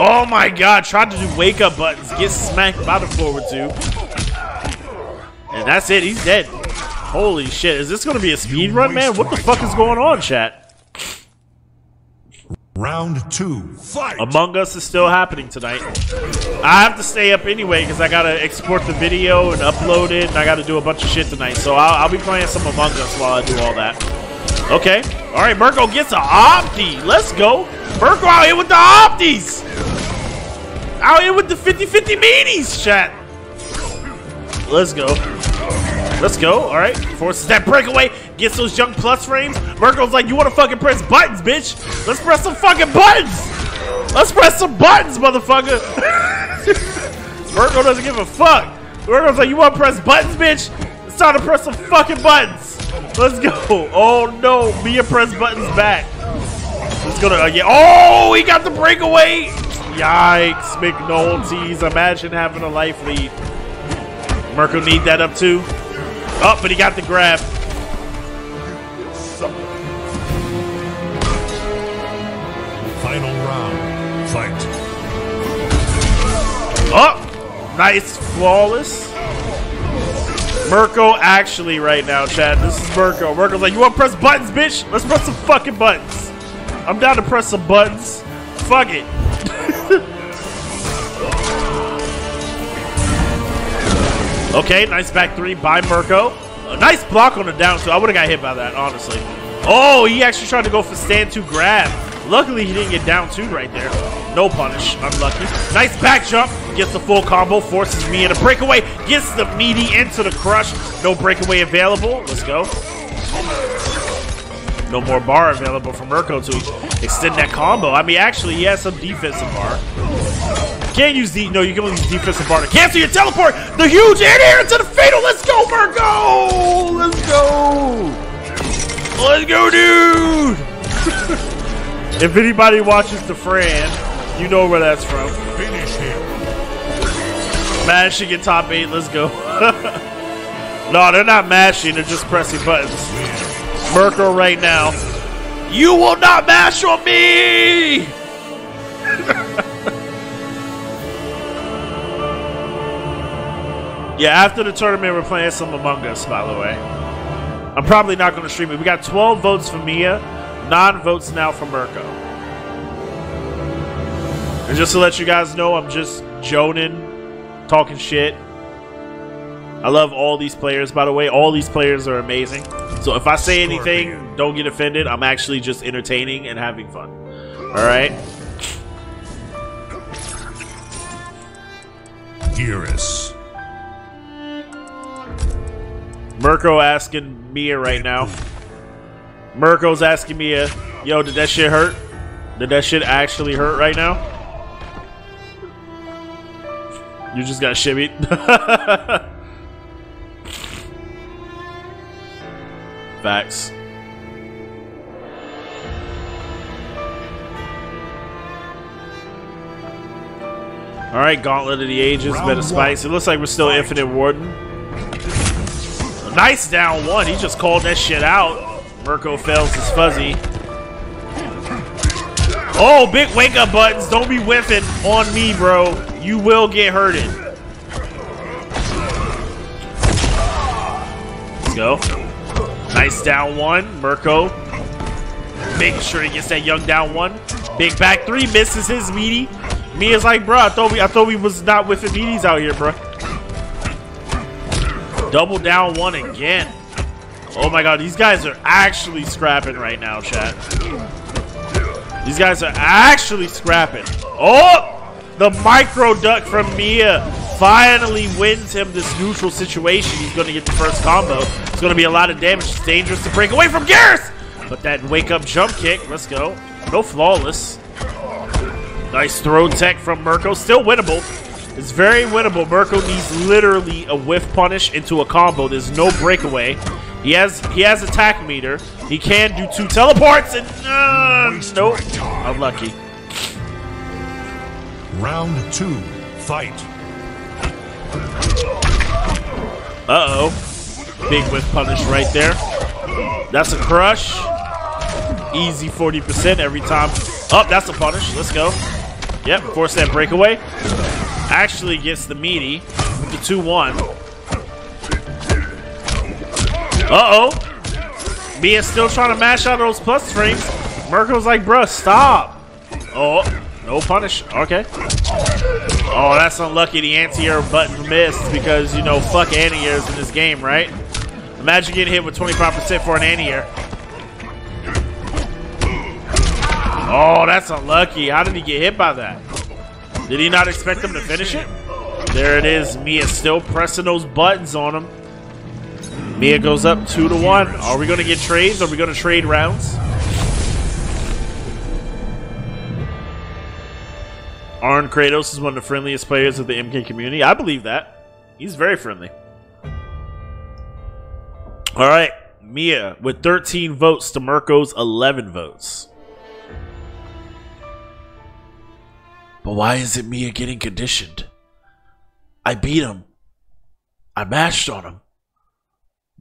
Speaker 1: Oh my god, tried to do wake up buttons, get smacked by the forward two. And that's it, he's dead. Holy shit, is this gonna be a speed run, man? What the fuck is going on, chat?
Speaker 2: Round two. Fight.
Speaker 1: Among Us is still happening tonight. I have to stay up anyway because I gotta export the video and upload it, and I gotta do a bunch of shit tonight. So I'll, I'll be playing some Among Us while I do all that. Okay. All right, Mirko gets an Opti. Let's go. Mirko out here with the Optis. Out here with the 50-50 meanies, chat. Let's go. Let's go. All right. Forces that breakaway. Gets those junk plus frames. Mirko's like, you want to fucking press buttons, bitch? Let's press some fucking buttons. Let's press some buttons, motherfucker. Mirko doesn't give a fuck. Mirko's like, you want to press buttons, bitch? It's time to press some fucking buttons. Let's go. Oh no, Mia press buttons back. Let's go to uh, yeah. Oh, he got the breakaway. Yikes, McNulty's. Imagine having a life lead. Mirko need that up too. Oh, but he got the grab.
Speaker 2: Final round. Fight.
Speaker 1: Oh, nice, flawless. Mirko actually right now, Chad. This is Mirko. Mirko's like, you want to press buttons, bitch? Let's press some fucking buttons. I'm down to press some buttons. Fuck it. okay, nice back three by Mirko. A nice block on the down two. I would have got hit by that, honestly. Oh, he actually tried to go for stand two grab. Luckily, he didn't get down two right there. No punish. Unlucky. Nice back jump. Gets the full combo. Forces me in a breakaway. Gets the meaty into the crush. No breakaway available. Let's go. No more bar available for Mirko to extend that combo. I mean, actually, he has some defensive bar. Can't use the no. You can only use defensive bar to cancel your teleport. The huge in air into the fatal. Let's go, Mirko. Let's go. Let's go, dude. if anybody watches the Fran, you know where that's from.
Speaker 2: Finish him.
Speaker 1: Mashing at top eight. Let's go. no, they're not mashing. They're just pressing buttons. Mirko right now. You will not mash on me! yeah, after the tournament, we're playing some Among Us, by the way. I'm probably not going to stream it. We got 12 votes for Mia, 9 votes now for Mirko. And just to let you guys know, I'm just joning, talking shit. I love all these players, by the way. All these players are amazing. So if I say anything, don't get offended. I'm actually just entertaining and having fun. All right?
Speaker 2: Geras.
Speaker 1: Mirko asking Mia right now. Mirko's asking Mia, uh, yo, did that shit hurt? Did that shit actually hurt right now? You just got shimmied. Facts. All right, Gauntlet of the Ages,
Speaker 2: Round
Speaker 1: Meta Spice. It looks like we're still
Speaker 2: Fight.
Speaker 1: Infinite Warden. Nice down one. He just called that shit out. Mirko fails his fuzzy. Oh, big wake up buttons. Don't be whiffing on me, bro. You will get hurted. Let's go. Nice down one. Mirko making sure he gets that young down one. Big back three misses his meaty. Mia's like, bro, I thought we I thought we was not whiffing meaties out here, bro. Double down one again. Oh my god, these guys are actually scrapping right now, chat. These guys are actually scrapping. Oh! The micro duck from Mia finally wins him this neutral situation. He's going to get the first combo. It's going to be a lot of damage. It's dangerous to break away from Geras! But that wake up jump kick, let's go. No flawless. Nice throw tech from Mirko. Still winnable. It's very winnable. Mirko needs literally a whiff punish into a combo. There's no breakaway. He has he has attack meter. He can do two teleports and uh, nope. Unlucky.
Speaker 2: Round two. Fight.
Speaker 1: Uh oh. Big whiff punish right there. That's a crush. Easy 40% every time. Oh, that's a punish. Let's go. Yep, force that breakaway. Actually gets the meaty with the 2-1. Uh-oh. Mia's still trying to mash out those plus frames. Mirko's like, bruh, stop. Oh, no punish. Okay. Oh, that's unlucky. The anti-air button missed because, you know, fuck anti-airs in this game, right? Imagine getting hit with 25% for an anti-air. Oh, that's unlucky. How did he get hit by that? Did he not expect him to finish it? There it is. Mia still pressing those buttons on him. Mia goes up two to one. Are we going to get trades? Are we going to trade rounds? Arn Kratos is one of the friendliest players of the MK community. I believe that. He's very friendly. All right, Mia with 13 votes to Mirko's 11 votes. But why is it Mia getting conditioned? I beat him. I mashed on him.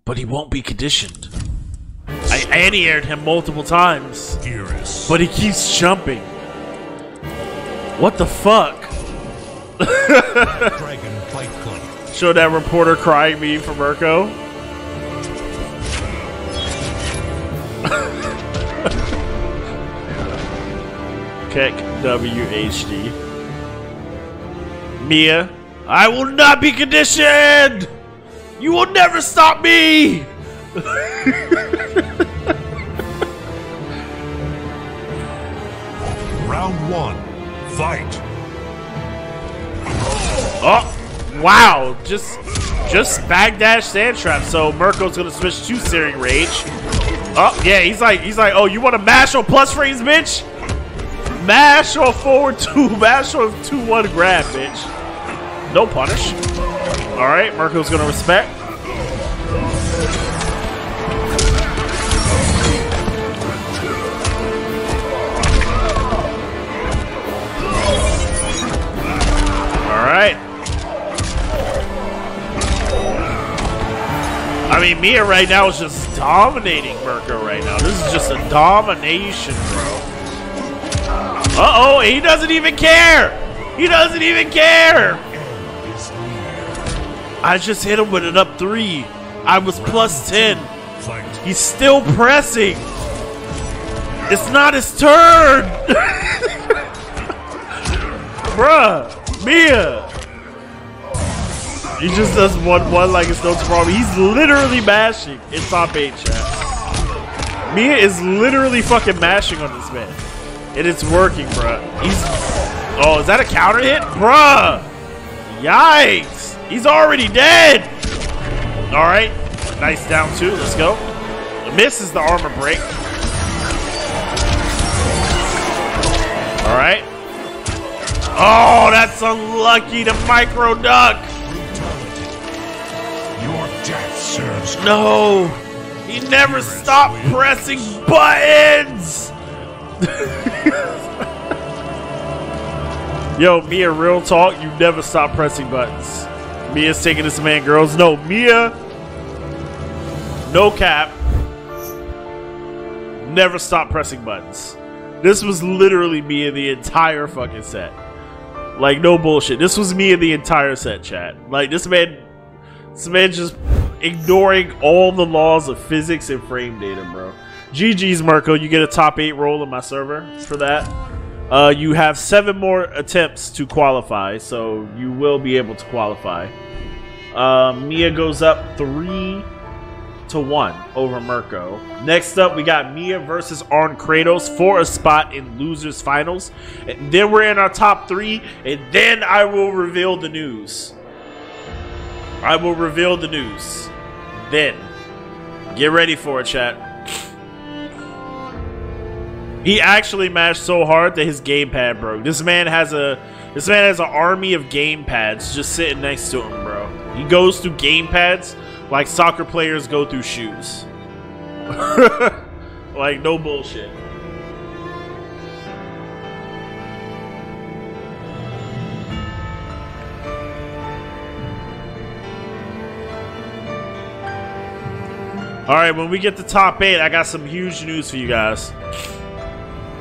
Speaker 1: But he won't be conditioned. I anti-aired him multiple times,
Speaker 2: Iris.
Speaker 1: but he keeps jumping. What the fuck?
Speaker 2: Dragon Fight Club.
Speaker 1: Show that reporter crying meme for Mirko. Keck WHD. Mia, I will not be conditioned! You will never stop me!
Speaker 2: Round one. Fight.
Speaker 1: Oh, wow! Just, just backdash sand trap. So Mirko's gonna switch to Searing Rage. Oh yeah, he's like, he's like, oh, you want to mash on plus frames, bitch? Mash on forward two, mash on two one grab, bitch. No punish. All right, Mirko's gonna respect. All right. I mean, Mia right now is just dominating Mirko right now. This is just a domination, bro. Uh-oh, he doesn't even care. He doesn't even care. I just hit him with an up three. I was plus 10. He's still pressing. It's not his turn. Bruh, Mia. He just does one one like it's no problem. He's literally mashing in top eight chat. Mia is literally fucking mashing on this man. And it's working, bruh. He's Oh, is that a counter hit? Bruh! Yikes! He's already dead! Alright. Nice down two. Let's go. Misses the armor break. All right. Oh, that's unlucky to micro duck.
Speaker 2: Your death serves
Speaker 1: No, he never stopped pressing buttons. Yo, Mia, real talk, you never stop pressing buttons. Mia's taking this man, girls. No, Mia, no cap, never stop pressing buttons. This was literally me in the entire fucking set. Like, no bullshit. This was me in the entire set, chat. Like, this man, this man just ignoring all the laws of physics and frame data, bro. GG's, Mirko. You get a top eight role in my server for that. Uh, you have seven more attempts to qualify, so you will be able to qualify. Uh, Mia goes up three to one over Mirko. Next up, we got Mia versus Arn Kratos for a spot in losers finals. And then we're in our top three, and then I will reveal the news. I will reveal the news. Then, get ready for it, chat. He actually mashed so hard that his gamepad broke. This man has a this man has an army of gamepads just sitting next to him, bro. He goes through gamepads like soccer players go through shoes. like no bullshit. All right, when we get to top eight, I got some huge news for you guys.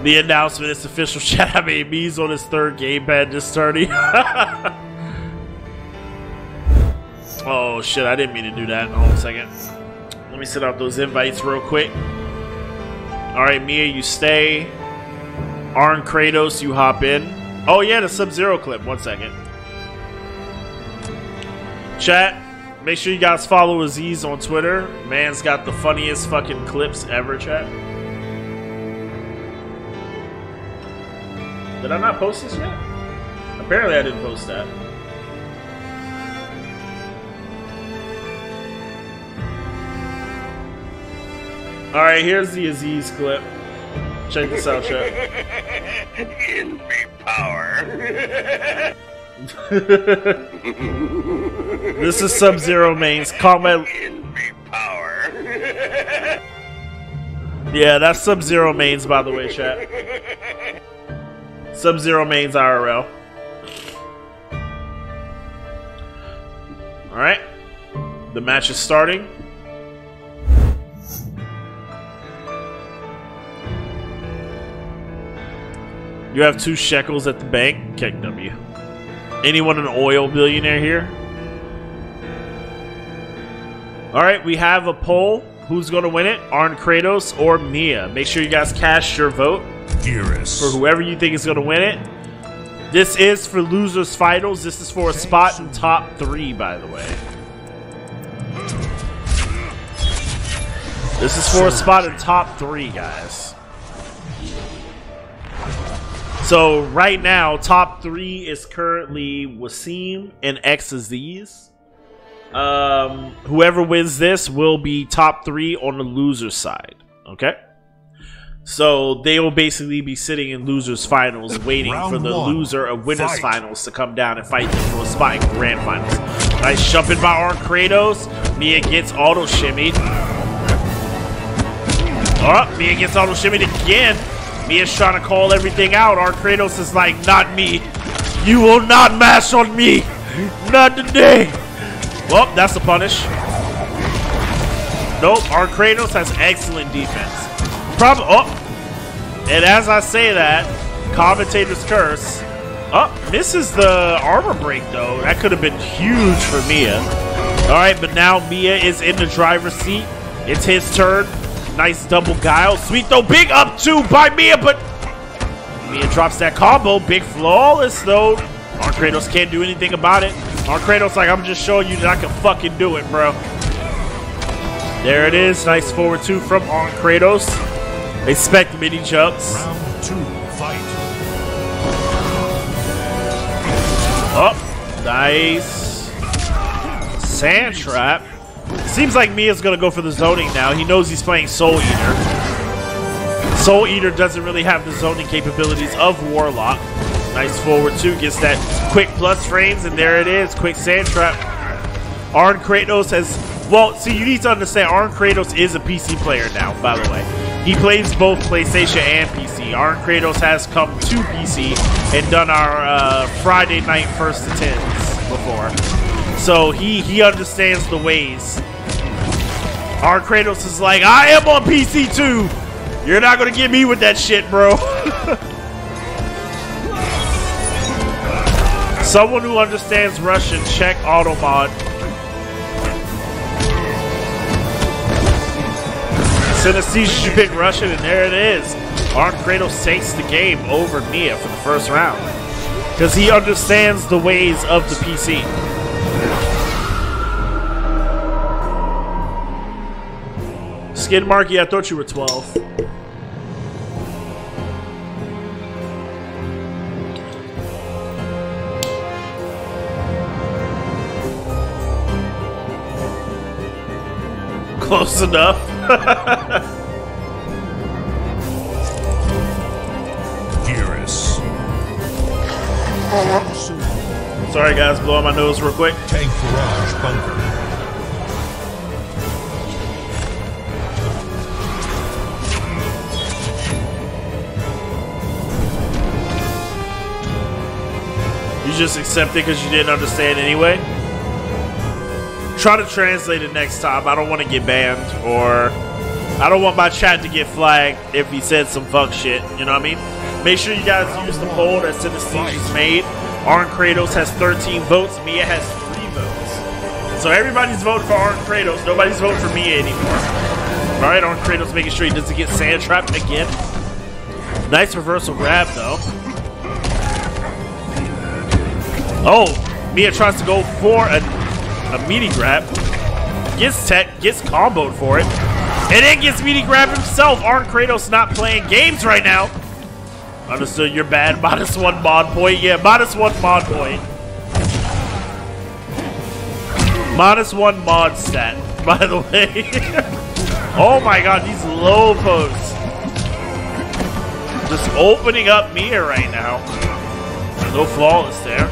Speaker 1: The announcement is official. Chat. I mean, Me's on his third gamepad just starting. oh shit! I didn't mean to do that. Hold on a second. Let me send out those invites real quick. All right, Mia, you stay. Arn Kratos, you hop in. Oh yeah, the Sub Zero clip. One second. Chat. Make sure you guys follow Aziz on Twitter. Man's got the funniest fucking clips ever, chat. Did I not post this yet? Apparently I didn't post that. Alright, here's the Aziz clip. Check this out, chat.
Speaker 3: In me power.
Speaker 1: This is Sub-Zero mains. Combat...
Speaker 3: In me power.
Speaker 1: Yeah, that's Sub-Zero mains, by the way, chat. Sub-Zero mains IRL. Alright. The match is starting. You have two shekels at the bank. Kick W. Anyone an oil billionaire here? Alright, we have a poll. Who's going to win it? Arn Kratos or Mia? Make sure you guys cast your vote For whoever you think is going to win it. This is for losers finals. This is for a spot in top three, by the way. This is for a spot in top three, guys. So right now, top three is currently Wasim and X Aziz. Um, whoever wins this will be top three on the loser side. Okay. So they will basically be sitting in losers finals, waiting
Speaker 2: Round
Speaker 1: for the
Speaker 2: one.
Speaker 1: loser of winners
Speaker 2: Fight.
Speaker 1: finals to come down and fight them for a spot in grand finals. Nice jumping by Arn Kratos. Mia gets auto shimmied. Oh, Mia gets auto shimmied again. Mia's trying to call everything out. Arn Kratos is like, not me. You will not mash on me. Not today. Well, that's a punish. Nope, Arn Kratos has excellent defense. Problem. Oh, and as I say that, commentator's curse. Oh, misses the armor break though. That could have been huge for Mia. All right, but now Mia is in the driver's seat. It's his turn. Nice double guile. Sweet though. Big up two by Mia, but Mia drops that combo. Big flawless though. Arn Kratos can't do anything about it. Arn Kratos like, I'm just showing you that I can fucking do it, bro. There it is. Nice forward two from Arn Kratos. Expect mini jumps.
Speaker 2: Round two. Fight.
Speaker 1: Oh, nice. Sand trap. Seems like Mia's gonna go for the zoning now. He knows he's playing Soul Eater. Soul Eater doesn't really have the zoning capabilities of Warlock. Nice forward two, gets that quick plus frames, and there it is, quick sand trap. Arn Kratos has, well, see, you need to understand, Arn Kratos is a PC player now, by the way. He plays both PlayStation and PC. Arn Kratos has come to PC and done our uh, Friday night first tens before. So he, he understands the ways. Arn Kratos is like, I am on PC too! You're not gonna get me with that shit, bro. Someone who understands Russian, check Automod. Synesthesia should pick Russian, and there it is. Arn Kratos takes the game over Mia for the first round. Because he understands the ways of the PC. Skin Marky, I thought you were 12. Close enough.
Speaker 2: Geras.
Speaker 1: Sorry guys, blowing my nose real quick.
Speaker 2: Tank Barrage Bunker.
Speaker 1: You just accept it because you didn't understand anyway. Try to translate it next time. I don't want to get banned or I don't want my chat to get flagged if he said some fuck shit. You know what I mean? Make sure you guys use the poll that Synesthesia's made. Arn Kratos has 13 votes. Mia has 3 votes. So everybody's voting for Arn Kratos. Nobody's voting for Mia anymore. Alright, Arn Kratos making sure he doesn't get sand trapped again. Nice reversal grab though. Oh, Mia tries to go for a, a meaty grab. Gets tech, gets comboed for it. And then gets meaty grab himself. Arn Kratos not playing games right now. Understood, you're bad. Minus one mod point. Yeah, minus one mod point. Minus one mod stat, by the way. oh my god, these low posts. Just opening up Mia right now. No flawless there.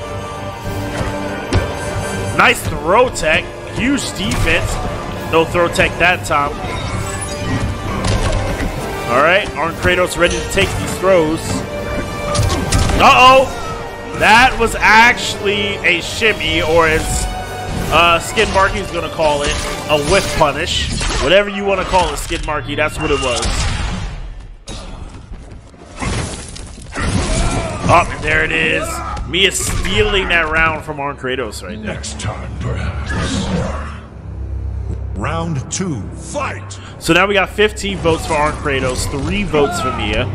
Speaker 1: Nice throw tech. Huge defense. No throw tech that time. Alright, Arn Kratos ready to take these throws. Uh-oh! That was actually a shimmy, or as uh, Skid Marky's gonna call it, a whiff punish. Whatever you want to call it, Skid Marky, that's what it was. Up, oh, there it is. Mia stealing that round from Arn Kratos right there.
Speaker 2: Next time, perhaps. Round two, fight!
Speaker 1: So now we got 15 votes for Arn Kratos, 3 votes for Mia.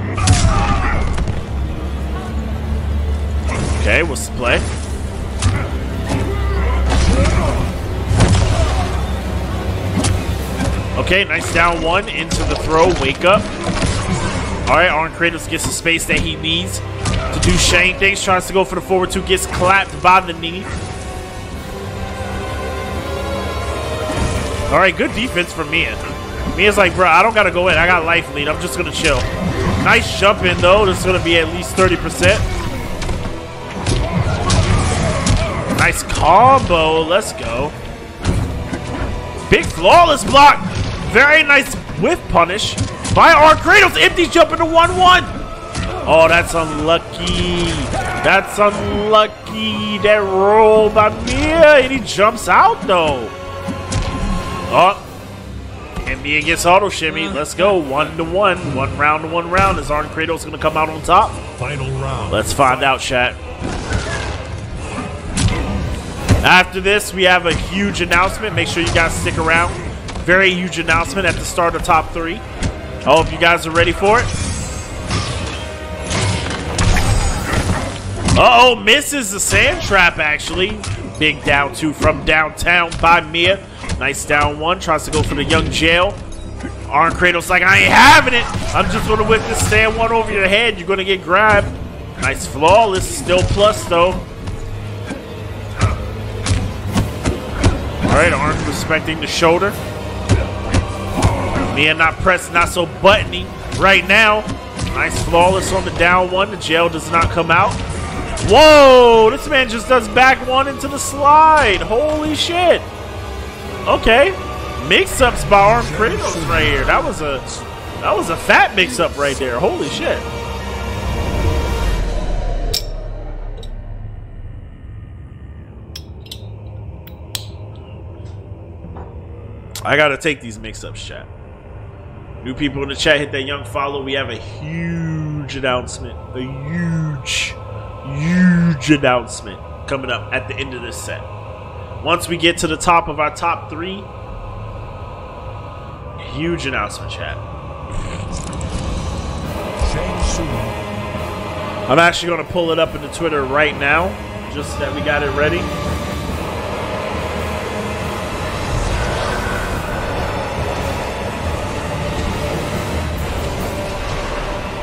Speaker 1: Okay, what's the play? Okay, nice down one into the throw. Wake up. Alright, Arn Kratos gets the space that he needs to do Shane things. Tries to go for the forward two. Gets clapped by the knee. Alright, good defense from Mia. Mia's like, bro, I don't gotta go in. I got life lead. I'm just gonna chill. Nice jump in though. This is gonna be at least 30%. Nice combo. Let's go. Big flawless block. Very nice whiff punish by Arn Kratos. Empty jump into 1-1. Oh, that's unlucky. That's unlucky. That roll by Mia. And he jumps out though. Oh. And Mia gets auto shimmy. Let's go. One to one. One round to one round. Is Arn Kratos going to come out on top?
Speaker 2: Final round.
Speaker 1: Let's find out, chat. After this, we have a huge announcement. Make sure you guys stick around. Very huge announcement at the start of top three. I hope you guys are ready for it. Uh-oh, misses the sand trap, actually. Big down two from downtown by Mia. Nice down one. Tries to go for the young jail. Arn Kratos like, I ain't having it. I'm just going to whip this stand one over your head. You're going to get grabbed. Nice flawless. Still plus, though. All right, Arn respecting the shoulder. Mia not pressed, not so buttony. right now. Nice flawless on the down one. The jail does not come out. Whoa! This man just does back one into the slide. Holy shit. Okay. Mix-ups by Arn Kratos right here. That was a that was a fat mix-up right there. Holy shit. I gotta take these mix-ups, chat. New people in the chat, hit that young follow. We have a huge announcement. A huge, huge announcement coming up at the end of this set. Once we get to the top of our top three, huge announcement, chat. I'm actually going to pull it up into Twitter right now, just that we got it ready.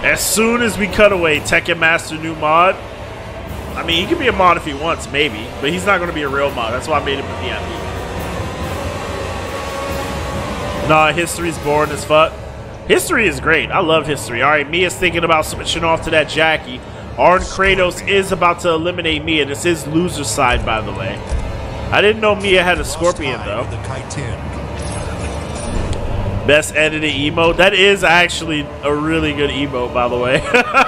Speaker 1: As soon as we cut away Tekken Master new mod, I mean, he could be a mod if he wants, maybe, but he's not going to be a real mod. That's why I made him a VIP. Nah, history's boring as fuck. History is great. I love history. All right, Mia's thinking about switching off to that Jackie. Arn Kratos is about to eliminate Mia. This is loser side, by the way. I didn't know Mia had a scorpion, though. Best edited emote. That is actually a really good emote, by the way.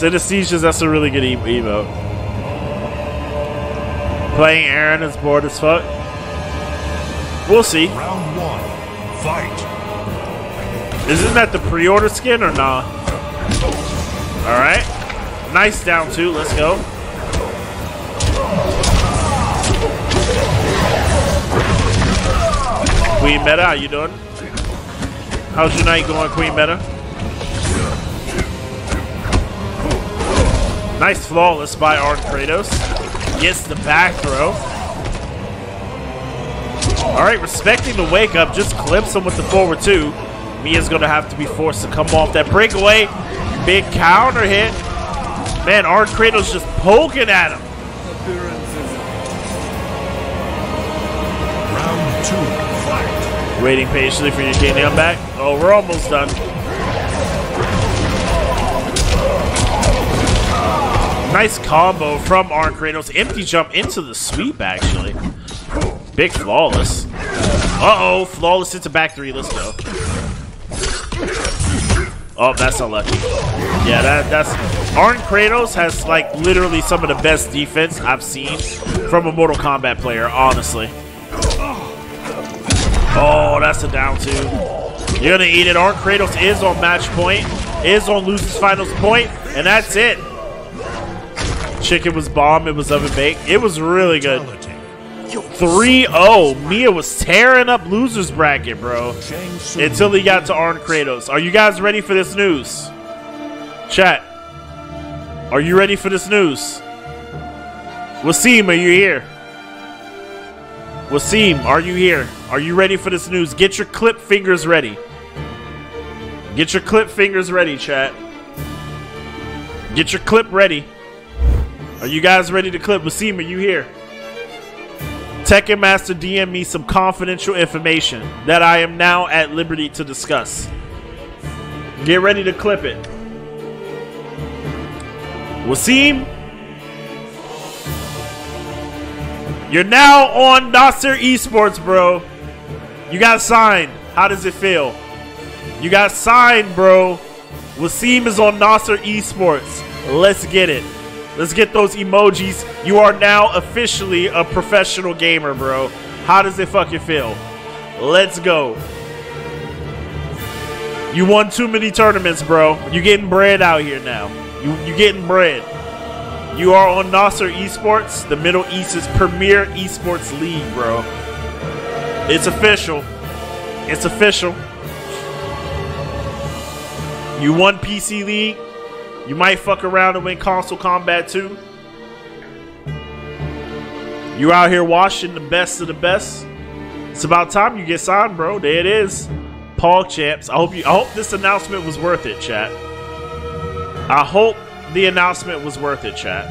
Speaker 1: Synesthesias, that's a really good e emote. Playing Aaron is bored as fuck. We'll see.
Speaker 2: Round one. Fight.
Speaker 1: Isn't that the pre-order skin or nah? Alright. Nice down two. Let's go. Queen Meta, how you doing? How's your night going, Queen Meta? Nice flawless by Arn Kratos. Gets the back throw. Alright, respecting the wake up, just clips him with the forward two. Mia's gonna have to be forced to come off that breakaway. Big counter hit. Man, Arn Kratos just poking at him.
Speaker 2: Round two. Fight.
Speaker 1: Waiting patiently for your to come back. Oh, we're almost done. Nice combo from Arn Kratos. Empty jump into the sweep, actually. Big flawless. Uh-oh, flawless into back three. Let's go. Oh, that's unlucky. Yeah, that that's Arn Kratos has like literally some of the best defense I've seen from a Mortal Kombat player, honestly. Oh, that's a down two. You're gonna eat it. Arn Kratos is on match point, is on losers finals point, and that's it. Chicken was bomb. It was oven baked. It was really good.
Speaker 2: Fatality.
Speaker 1: 3-0. Mia was tearing up losers bracket, bro. Until he got to Arn Kratos. Are you guys ready for this news? Chat. Are you ready for this news? Wasim, are you here? Wasim, are you here? Are you ready for this news? Get your clip fingers ready. Get your clip fingers ready, chat. Get your clip ready. Are you guys ready to clip? Wasim, are you here? Tekken Master DM me some confidential information that I am now at liberty to discuss. Get ready to clip it. Wasim, you're now on Nasr Esports, bro. You got signed. How does it feel? You got signed, bro. Wasim is on Nasr Esports. Let's get it. Let's get those emojis. You are now officially a professional gamer, bro. How does it fucking feel? Let's go. You won too many tournaments, bro. You're getting bread out here now. You you getting bread. You are on Nasr Esports, the Middle East's premier esports league, bro. It's official. It's official. You won PC League. You might fuck around and win Konsole Kombat too. You out here watching the best of the best. It's about time you get signed, bro. There it is. Paul Champs. I hope you I hope this announcement was worth it, chat. I hope the announcement was worth it, chat.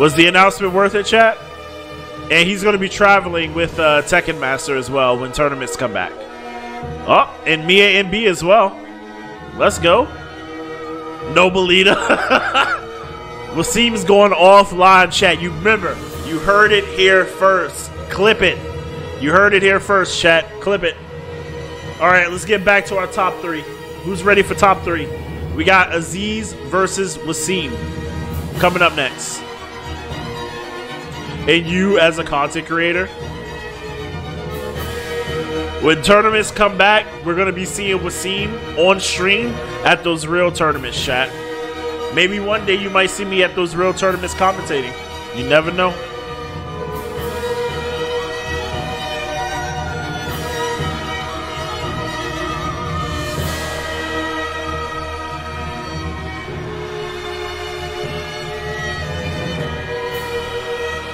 Speaker 1: Was the announcement worth it, chat? And he's going to be traveling with uh, Tekken Master as well when tournaments come back. Oh, and Mia and B as well. Let's go. Nobelita. Wasim's going offline chat. You remember, you heard it here first. Clip it. You heard it here first, chat. Clip it. All right, let's get back to our top three. Who's ready for top three? We got Aziz versus Wasim coming up next. And you, as a content creator, when tournaments come back, we're going to be seeing Wasim on stream at those real tournaments, chat. Maybe one day you might see me at those real tournaments commentating. You never know.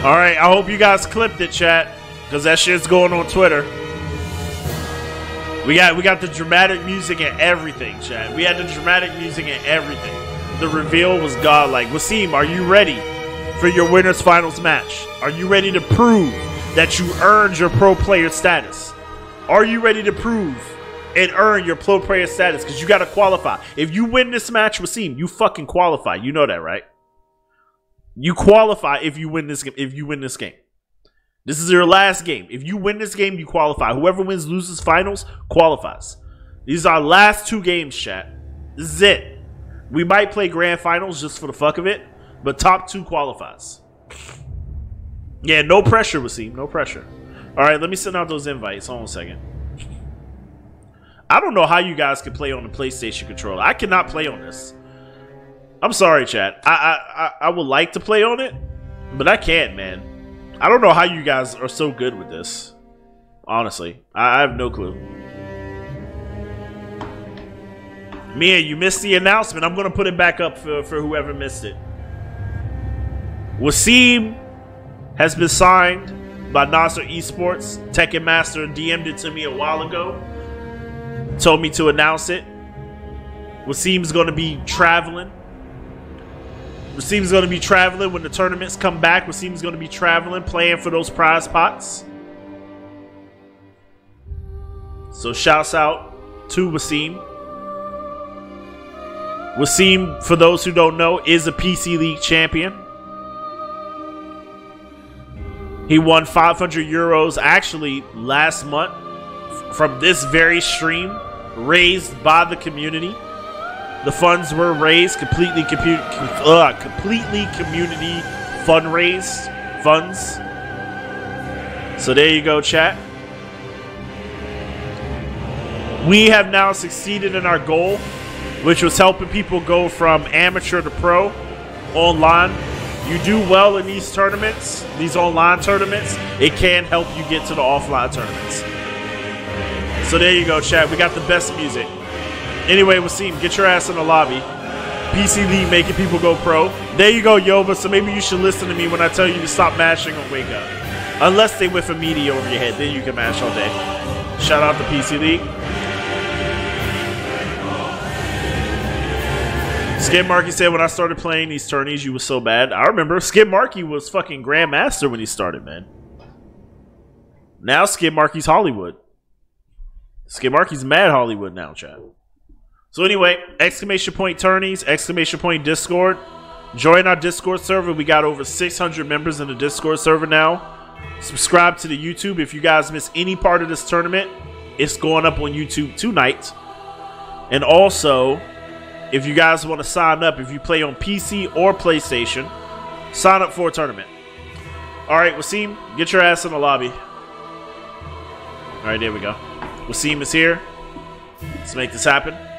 Speaker 1: All right, I hope you guys clipped it, chat, because that shit's going on Twitter. We got we got the dramatic music and everything, Chad. We had the dramatic music and everything. The reveal was godlike. Wasim, are you ready for your winners finals match? Are you ready to prove that you earned your pro player status? Are you ready to prove and earn your pro player status? Because you got to qualify. If you win this match, Wasim, you fucking qualify. You know that, right? You qualify if you win this game. If you win this game, this is your last game. If you win this game, you qualify. Whoever wins loses finals qualifies. These are our last two games, chat. This is it. We might play grand finals just for the fuck of it, but top two qualifies. Yeah, no pressure, Wasim. No pressure. All right, let me send out those invites. Hold on a second. I don't know how you guys can play on the PlayStation controller. I cannot play on this. I'm sorry, chat. I, I I I would like to play on it, but I can't, man. I don't know how you guys are so good with this. Honestly, I, I have no clue. Mia, you missed the announcement. I'm gonna put it back up for, for whoever missed it. Wasim has been signed by Nasr Esports. Tekken Master DM'd it to me a while ago. Told me to announce it. Wasim's gonna be traveling Wasim's going to be traveling when the tournaments come back. Wasim's going to be traveling, playing for those prize pots. So shouts out to Wasim. Wasim, for those who don't know, is a PC League champion. He won 500 euros actually last month from this very stream raised by the community. The funds were raised completely compu- uh, completely community fundraised funds. So there you go, chat. We have now succeeded in our goal, which was helping people go from amateur to pro online. You do well in these tournaments, these online tournaments, it can help you get to the offline tournaments. So there you go, chat. We got the best music. Anyway, Wasim, get your ass in the lobby. PC League making people go pro. There you go, Yoba. So maybe you should listen to me when I tell you to stop mashing on Wake Up. Unless they whiff a meaty over your head, then you can mash all day. Shout out to PC League. Skip Markey said when I started playing these tourneys, you was so bad. I remember Skip Markey was fucking Grandmaster when he started, man. Now Skip Markey's Hollywood. Skip Markey's mad Hollywood now, chat. So anyway, exclamation point tourneys, exclamation point Discord. Join our Discord server. We got over 600 members in the Discord server now. Subscribe to the YouTube. If you guys miss any part of this tournament, it's going up on YouTube tonight. And also, if you guys want to sign up, if you play on PC or PlayStation, sign up for a tournament. All right, Wasim, get your ass in the lobby. All right, there we go. Wasim is here. Let's make this happen.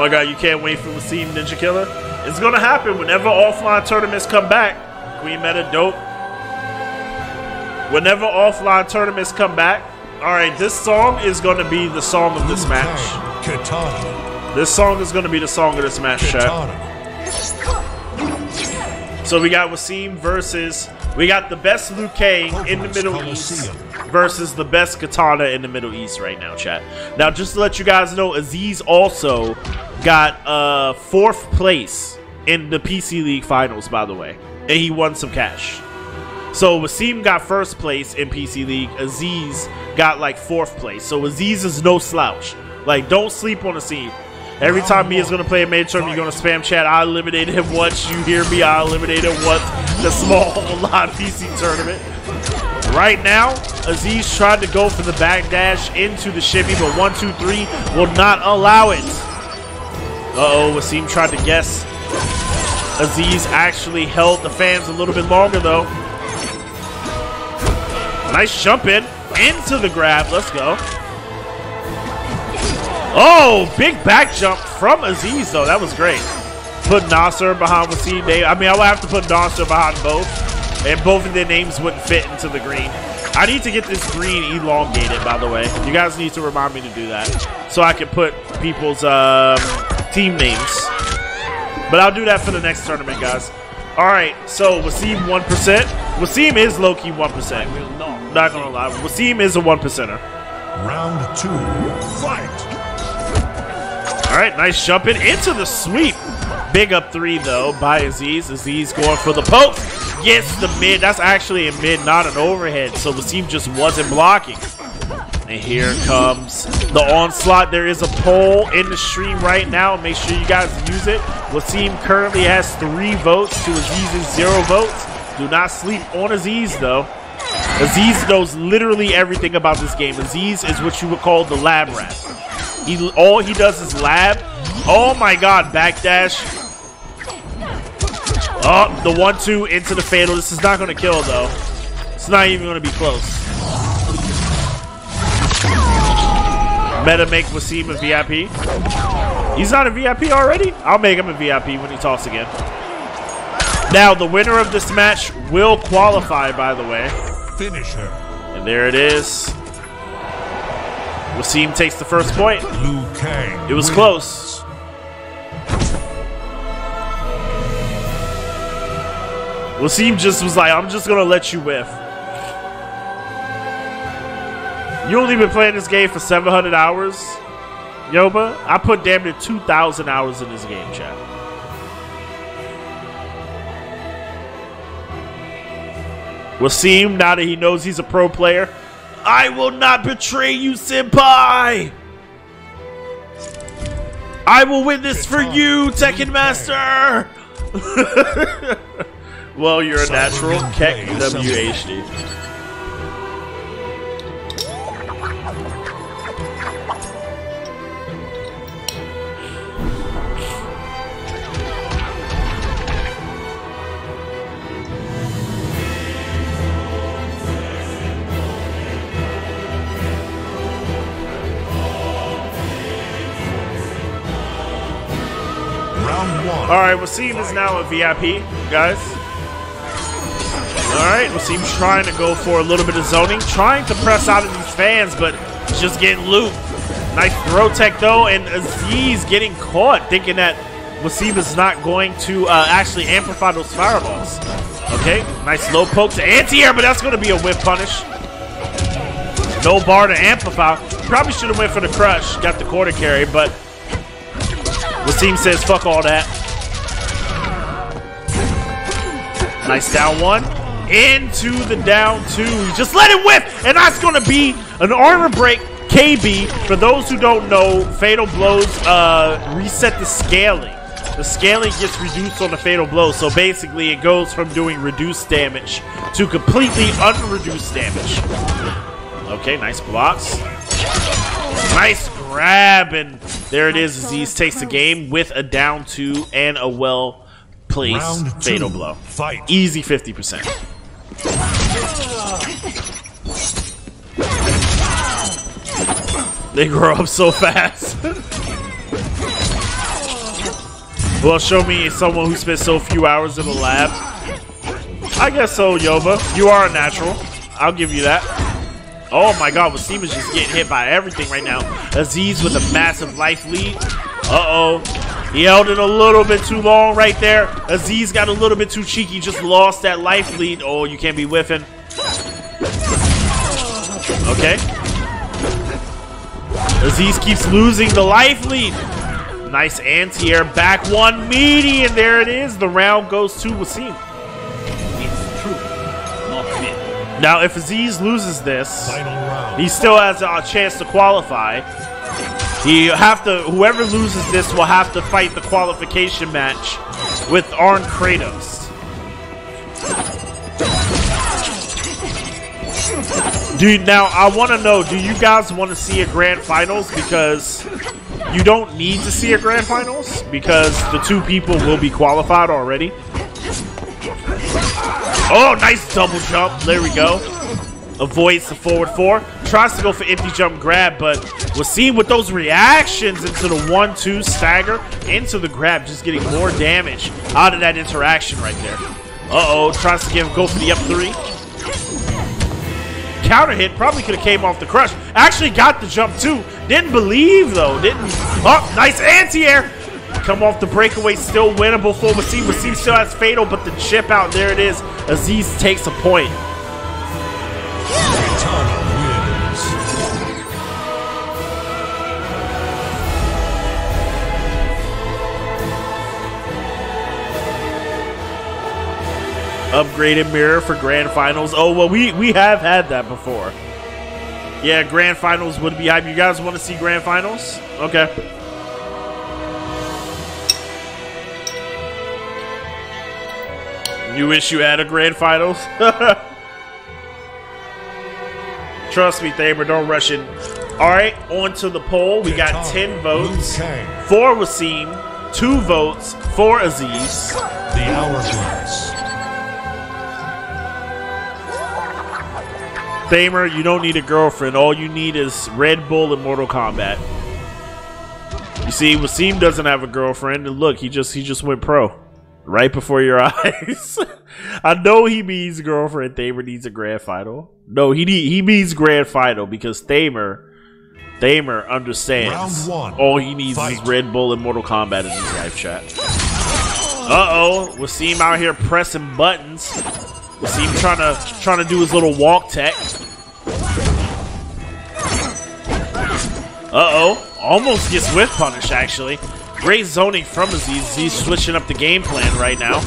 Speaker 1: Oh, my god, you can't wait for Wasim Ninja Killer? It's gonna happen whenever offline tournaments come back. Queen Meta dope. Whenever offline tournaments come back, alright, this song is gonna be the song of this match.
Speaker 2: Kitana.
Speaker 1: This song is gonna be the song of this match, chat.
Speaker 2: Kitana.
Speaker 1: So we got Wasim versus we got the best Liu Kang in the Middle East. Versus the best Kitana in the Middle East right now, chat. Now, just to let you guys know, Aziz also got uh, fourth place in the PC League finals, by the way, and he won some cash. So Wasim got first place in PC League. Aziz got like fourth place. So Aziz is no slouch. Like, don't sleep on the Aziz. Every time me is gonna play a major tournament, you're gonna spam chat. I eliminated him once. You hear me? I eliminated him once. The small live PC tournament. Right now, Aziz tried to go for the backdash into the shimmy, but one, two, three will not allow it. Uh-oh, Wasim tried to guess. Aziz actually held the fans a little bit longer, though. Nice jump in into the grab. Let's go. Oh, big back jump from Aziz, though. That was great. Put Nasr behind Wasim. They, I mean, I would have to put Nasr behind both. And both of their names wouldn't fit into the green. I need to get this green elongated, by the way. You guys need to remind me to do that. So I can put people's um, team names. But I'll do that for the next tournament, guys. Alright, so Wasim 1%. Wasim is low-key 1%. Not gonna lie. Wasim is a 1%er.
Speaker 2: Round two, fight!
Speaker 1: Alright, nice jumping into the sweep. Big up three, though, by Aziz. Aziz going for the poke. Gets the mid. That's actually a mid, not an overhead. So Wasim just wasn't blocking. And here comes the onslaught. There is a poll in the stream right now. Make sure you guys use it. Wasim currently has three votes to Aziz's zero votes. Do not sleep on Aziz, though. Aziz knows literally everything about this game. Aziz is what you would call the lab rat. He all he does is lab. Oh my god, backdash. Oh, the one-two into the fatal. This is not going to kill though. It's not even going to be close. Meta make Wasim a VIP. He's not a VIP already? I'll make him a VIP when he talks again. Now, the winner of this match will qualify, by the way.
Speaker 2: Finish her.
Speaker 1: And there it is. Wasim takes the first point. It was close. Wasim just was like, I'm just gonna let you whiff. You only been playing this game for 700 hours, Yoba? I put damn near 2,000 hours in this game, chat. Wasim, now that he knows he's a pro player, I will not betray you, senpai! I will win this for you, Tekken Master! well, you're a natural. Keck WHD.
Speaker 2: One.
Speaker 1: Alright, Wasim is now a VIP, guys. Alright, Wasim's trying to go for a little bit of zoning, trying to press out of these fans, but just getting looped. Nice throw tech though, and Aziz getting caught, thinking that Wasim is not going to uh, actually amplify those fireballs. Okay, nice low poke to anti-air, but that's going to be a whip punish. No bar to amplify. Probably should have went for the crush, got the quarter carry, but Wasim says fuck all that. Nice down one. Into the down two. Just let it whiff. And that's going to be an armor break KB. For those who don't know, Fatal Blows uh, reset the scaling. The scaling gets reduced on the Fatal Blow. So basically, it goes from doing reduced damage to completely unreduced damage. Okay, nice blocks. Nice grab. And there it is. Aziz takes the game with a down two and a well placed
Speaker 2: Round two.
Speaker 1: Fatal Blow.
Speaker 2: Fight.
Speaker 1: Easy 50%. They grow up so fast. well, show me someone who spent so few hours in the lab. I guess so, Yoba. You are a natural. I'll give you that. Oh my god, Wasim is just getting hit by everything right now. Aziz with a massive life lead. Uh-oh. He held it a little bit too long right there. Aziz got a little bit too cheeky, just lost that life lead. Oh, you can't be whiffing. Okay. Aziz keeps losing the life lead. Nice anti-air, back one meaty, and there it is. The round goes to Wasim.
Speaker 4: It's true, not.
Speaker 1: Now, if Aziz loses this,
Speaker 2: Final round.
Speaker 1: he still has a chance to qualify. He have to. Whoever loses this will have to fight the qualification match with Arn Kratos. Dude, now I want to know: Do you guys want to see a grand finals? Because you don't need to see a grand finals because the two people will be qualified already. Oh, nice double jump! There we go avoids the forward four. Tries to go for empty jump grab, but we'll see with those reactions into the one-two stagger into the grab, just getting more damage out of that interaction right there. Uh-oh, tries to give go for the up three. Counter hit probably could have came off the crush. Actually got the jump too. Didn't believe though. Didn't. Oh, nice anti-air. Come off the breakaway, still winnable for Wasim. Wasim still has fatal, but the chip out, there it is. Aziz takes a point. Upgraded mirror for grand finals. Oh well, we we have had that before. Yeah, grand finals would be hype. You guys want to see grand finals? Okay. You wish you had a grand finals? Trust me, Thamer, don't rush it. All right, on to the poll. We got 10 votes. Four Wasim, two votes for Aziz.
Speaker 2: The Hourglass.
Speaker 1: Thamer, you don't need a girlfriend. All you need is Red Bull and Mortal Kombat. You see, Wasim doesn't have a girlfriend, and look, he just he just went pro right before your eyes. I know he means girlfriend. Thamer needs a grand final. No, he need, he means grand final because Thamer Thamer understands.
Speaker 2: Round one.
Speaker 1: All he needs is Red Bull and Mortal Kombat in his live chat. Uh oh, Wasim out here pressing buttons. Wasim trying to trying to do his little walk tech. Uh oh, almost gets whiff punish actually. Great zoning from Aziz. He's switching up the game plan right now.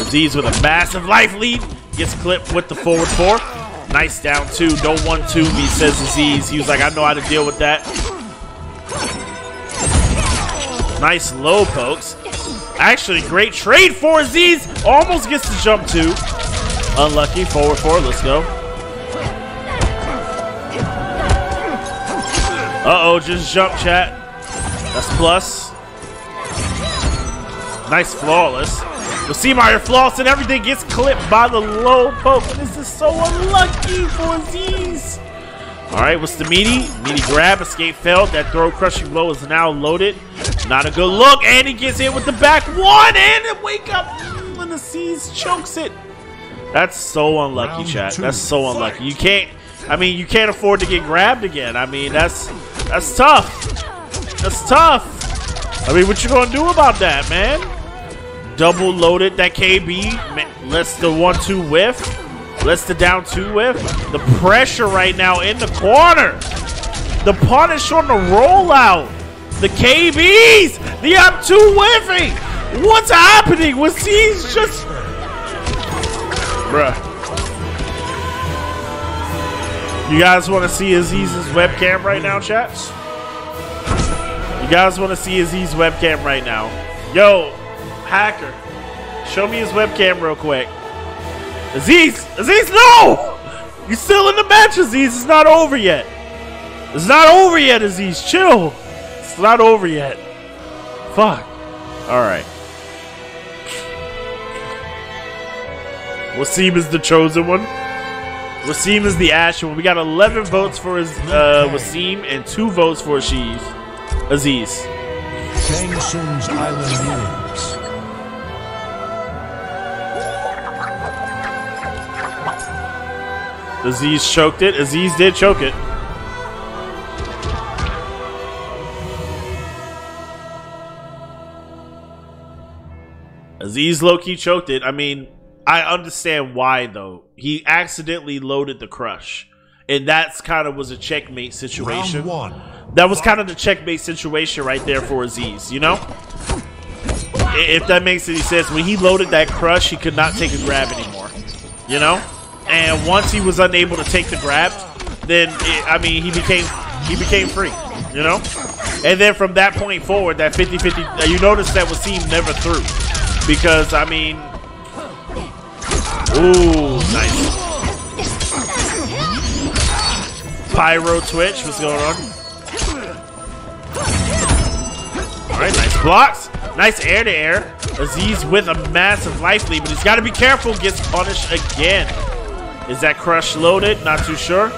Speaker 1: Aziz with a massive life lead gets clipped with the forward four. Nice down two. Don't one two me says Aziz. He was like, I know how to deal with that. Nice low pokes. Actually, great trade for Aziz. Almost gets the jump two. Unlucky. Forward four. Let's go. Uh-oh, just jump chat. That's plus. Nice flawless. You'll see my flawless and everything gets clipped by the low poke. This is so unlucky for Aziz. Alright, what's the meaty? Meaty grab, escape failed. That throw crushing blow is now loaded. Not a good look, and he gets hit with the back one and wake up mm, when the Aziz chokes it. That's so unlucky,
Speaker 2: Round
Speaker 1: chat.
Speaker 2: two,
Speaker 1: That's so
Speaker 2: fight.
Speaker 1: unlucky. You can't I mean you can't afford to get grabbed again. I mean that's that's tough. That's tough. I mean what you gonna do about that, man? Double loaded that KB lets the one two whiff. Lets the down two whiff. The pressure right now in the corner. The punish on the rollout. The KBs. The up two whiffing. What's happening? Was he's just Bruh. You guys want to see Aziz's webcam right now, chat? You guys want to see Aziz's webcam right now? Yo, hacker, show me his webcam real quick. Aziz, Aziz, no! You're still in the match, Aziz. It's not over yet. It's not over yet, Aziz. Chill. It's not over yet. Fuck. All right. Wasim is the chosen one. Wasim is the ashen one. We got 11 votes for his, uh, Wasim and two votes for Aziz. Aziz.
Speaker 2: Shang Tsung's Island wins.
Speaker 1: Aziz choked it. Aziz did choke it. Aziz low key choked it. I mean, I understand why though. He accidentally loaded the crush. and that's kind of was a checkmate situation.
Speaker 2: Round one.
Speaker 1: That was kind of the checkmate situation right there for Aziz, you know? If that makes any sense. When he loaded that crush, he could not take a grab anymore. You know? And once he was unable to take the grab, then it, I mean he became he became free. You know? And then from that point forward, that 50-50 uh, you notice that Wasim never threw. Because I mean Ooh, nice. Pyro Twitch, what's going on? Alright, nice blocks. Nice air to air. Aziz with a massive life lead, but he's got to be careful. Gets punished again. Is that crush loaded? Not too sure.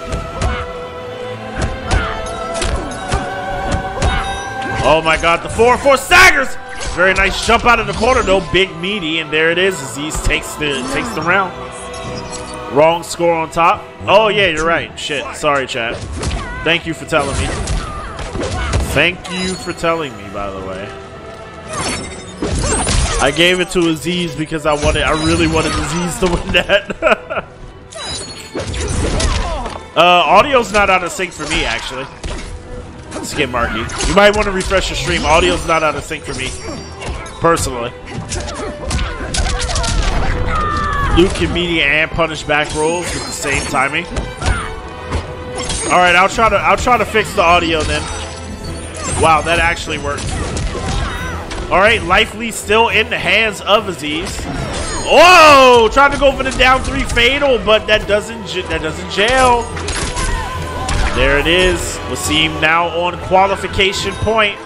Speaker 1: Oh my god, the 4-4 staggers! Very nice jump out of the corner though, big meaty, and there it is. Aziz takes the takes the round. Wrong score on top. Oh yeah, you're right. Shit. Sorry, chat. Thank you for telling me. Thank you for telling me, by the way. I gave it to Aziz because I wanted I really wanted Aziz to win that. uh audio's not out of sync for me actually. Skip Marky. You might want to refresh your stream. Audio's not out of sync for me. Personally. Liu Kang meaty and punish back rolls with the same timing. Alright, I'll try to I'll try to fix the audio then. Wow, that actually worked. Alright, Life Lead still in the hands of Aziz. Whoa! Tried to go for the down three fatal, but that doesn't that doesn't jail. There it is. Wasim now on qualification point.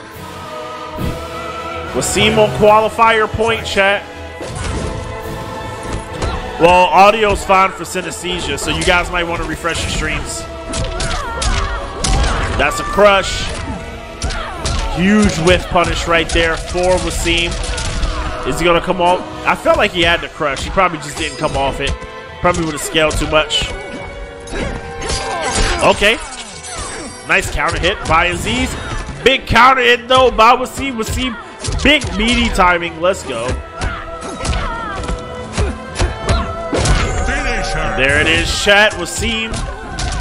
Speaker 1: Wasim on qualifier point, chat. Well, audio's fine for synesthesia, so you guys might want to refresh your streams. That's a crush. Huge whiff punish right there for Wasim. Is he gonna come off? I felt like he had the crush. He probably just didn't come off it. Probably would have scaled too much. Okay. Nice counter hit by Aziz. Big counter hit though by Wasim. Wasim, big meaty timing. Let's go.
Speaker 2: Finisher.
Speaker 1: There it is, chat. Wasim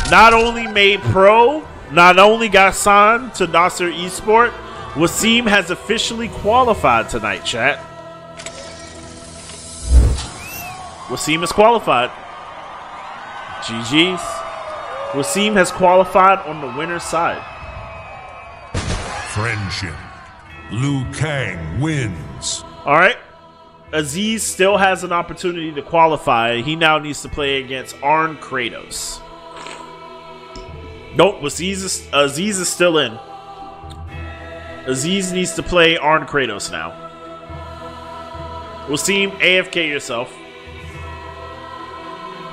Speaker 1: not only made pro, not only got signed to Nasr Esport, Wasim has officially qualified tonight, chat. Wasim is qualified. GG's. Wasim has qualified on the winner's side.
Speaker 2: Friendship. Liu Kang wins.
Speaker 1: All right. Aziz still has an opportunity to qualify. He now needs to play against Arn Kratos. Nope, Aziz is, Aziz is still in. Aziz needs to play Arn Kratos now. Wasim, AFK yourself.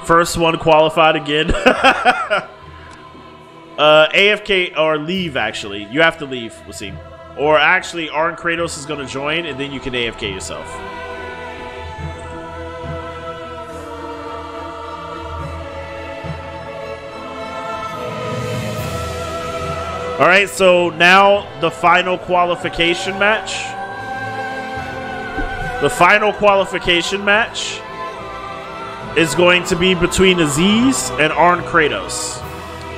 Speaker 1: First one qualified again. uh, AFK or leave, actually. You have to leave, Wasim. Or actually, Arn Kratos is going to join, and then you can AFK yourself. All right, so now the final qualification match. The final qualification match is going to be between Aziz and Arn Kratos.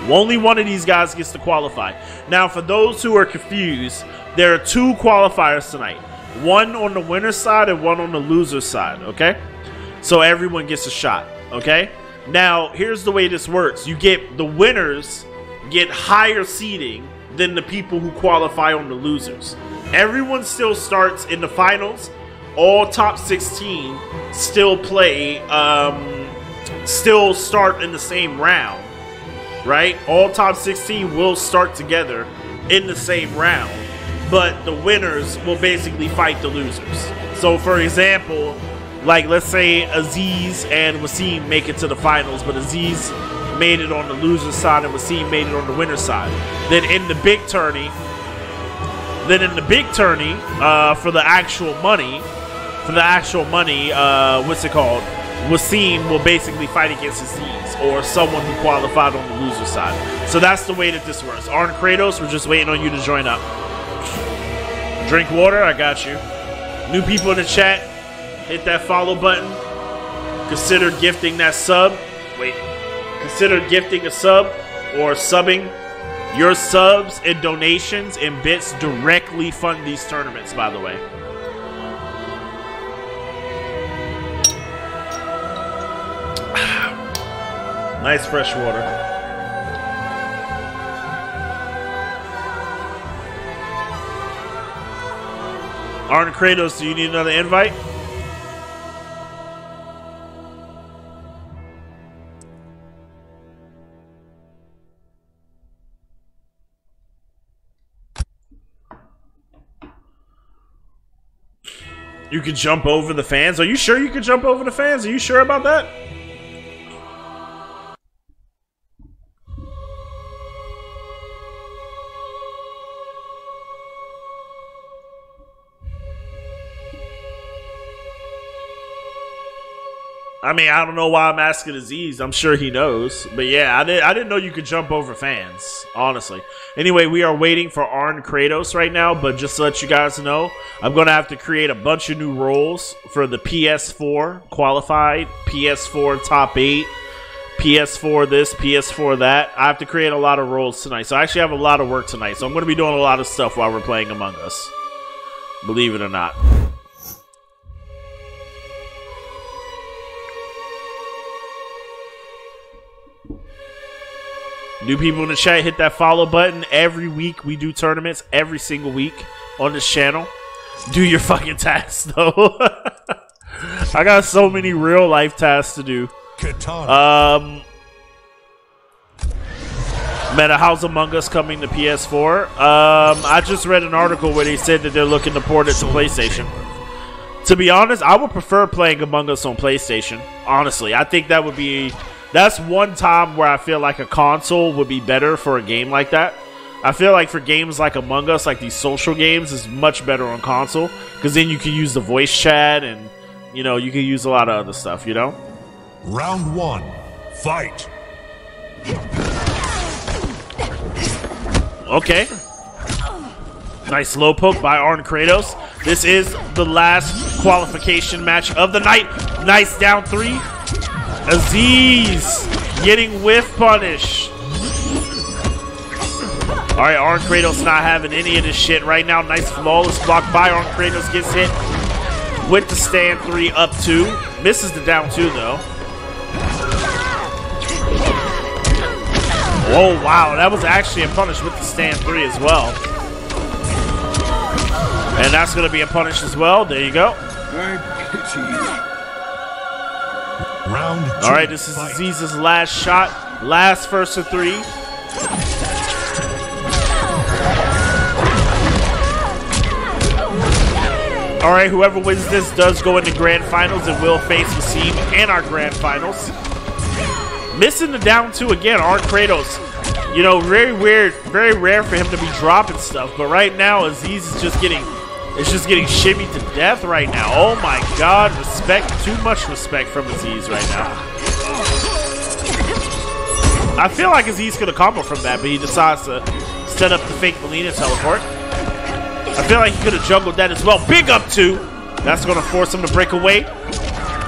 Speaker 1: Only one of these guys gets to qualify. Now, for those who are confused, there are two qualifiers tonight one on the winner's side and one on the loser's side, okay? So everyone gets a shot, okay? Now, here's the way this works you get the winners get higher seeding than the people who qualify on the losers. Everyone still starts in the finals. All top 16 still play, um, still start in the same round, right? All top 16 will start together in the same round, but the winners will basically fight the losers. So, for example, like let's say Aziz and Wasim make it to the finals, but Aziz made it on the loser side and Wasim made it on the winner side. Then in the big tourney, then in the big tourney, uh, for the actual money, for the actual money, uh, what's it called? Wasim will basically fight against Aziz or someone who qualified on the loser side. So that's the way that this works. Arn Kratos, we're just waiting on you to join up. Drink water, I got you. New people in the chat, hit that follow button. Consider gifting that sub. Wait. Consider gifting a sub or subbing. Your subs and donations and bits directly fund these tournaments, by the way. Nice fresh water. Arn Kratos, do you need another invite? You can jump over the fans. Are you sure you can jump over the fans? Are you sure about that? I mean, I don't know why I'm asking Aziz. I'm sure he knows. But yeah, I, did, I didn't know you could jump over fans, honestly. Anyway, we are waiting for Arn Kratos right now, but just to let you guys know, I'm going to have to create a bunch of new roles for the PS4 qualified, PS4 top 8, PS4 this, PS4 that. I have to create a lot of roles tonight. So I actually have a lot of work tonight. So I'm going to be doing a lot of stuff while we're playing Among Us. Believe it or not. New people in the chat, hit that follow button. Every week we do tournaments, every single week on this channel. Do your fucking tasks, though. I got so many real life tasks to do. Um, Meta House Among Us coming to PS4. Um, I just read an article where they said that they're looking to port it to PlayStation. To be honest, I would prefer playing Among Us on PlayStation. Honestly, I think that would be that's one time where I feel like a console would be better for a game like that. I feel like for games like Among Us, like these social games, is much better on console because then you can use the voice chat and you know you can use a lot of other stuff. You know.
Speaker 2: Round one. Fight.
Speaker 1: Okay. Nice low poke by Arn Kratos. This is the last qualification match of the night. Nice down three. Aziz getting whiff punish. All right, Arn Kratos not having any of this shit right now. Nice flawless block by Arn Kratos gets hit with the stand three up two. Misses the down two though. Oh wow, that was actually a punish with the stand three as well. And that's gonna be a punish as well. There you go.
Speaker 2: Round.
Speaker 1: All right, this is
Speaker 2: Fight.
Speaker 1: Aziz's last shot. Last first of three. All right, whoever wins this does go into grand finals and will face Wasim in our grand finals. Missing the down two again, Arn Kratos. You know, very weird, very rare for him to be dropping stuff, but right now Aziz is just getting it's just getting shimmied to death right now. Oh my god, respect, too much respect from Aziz right now. I feel like Aziz could have combo from that, but he decides to set up the fake Mileena teleport. I feel like he could have juggled that as well. Big up two. That's going to force him to break away.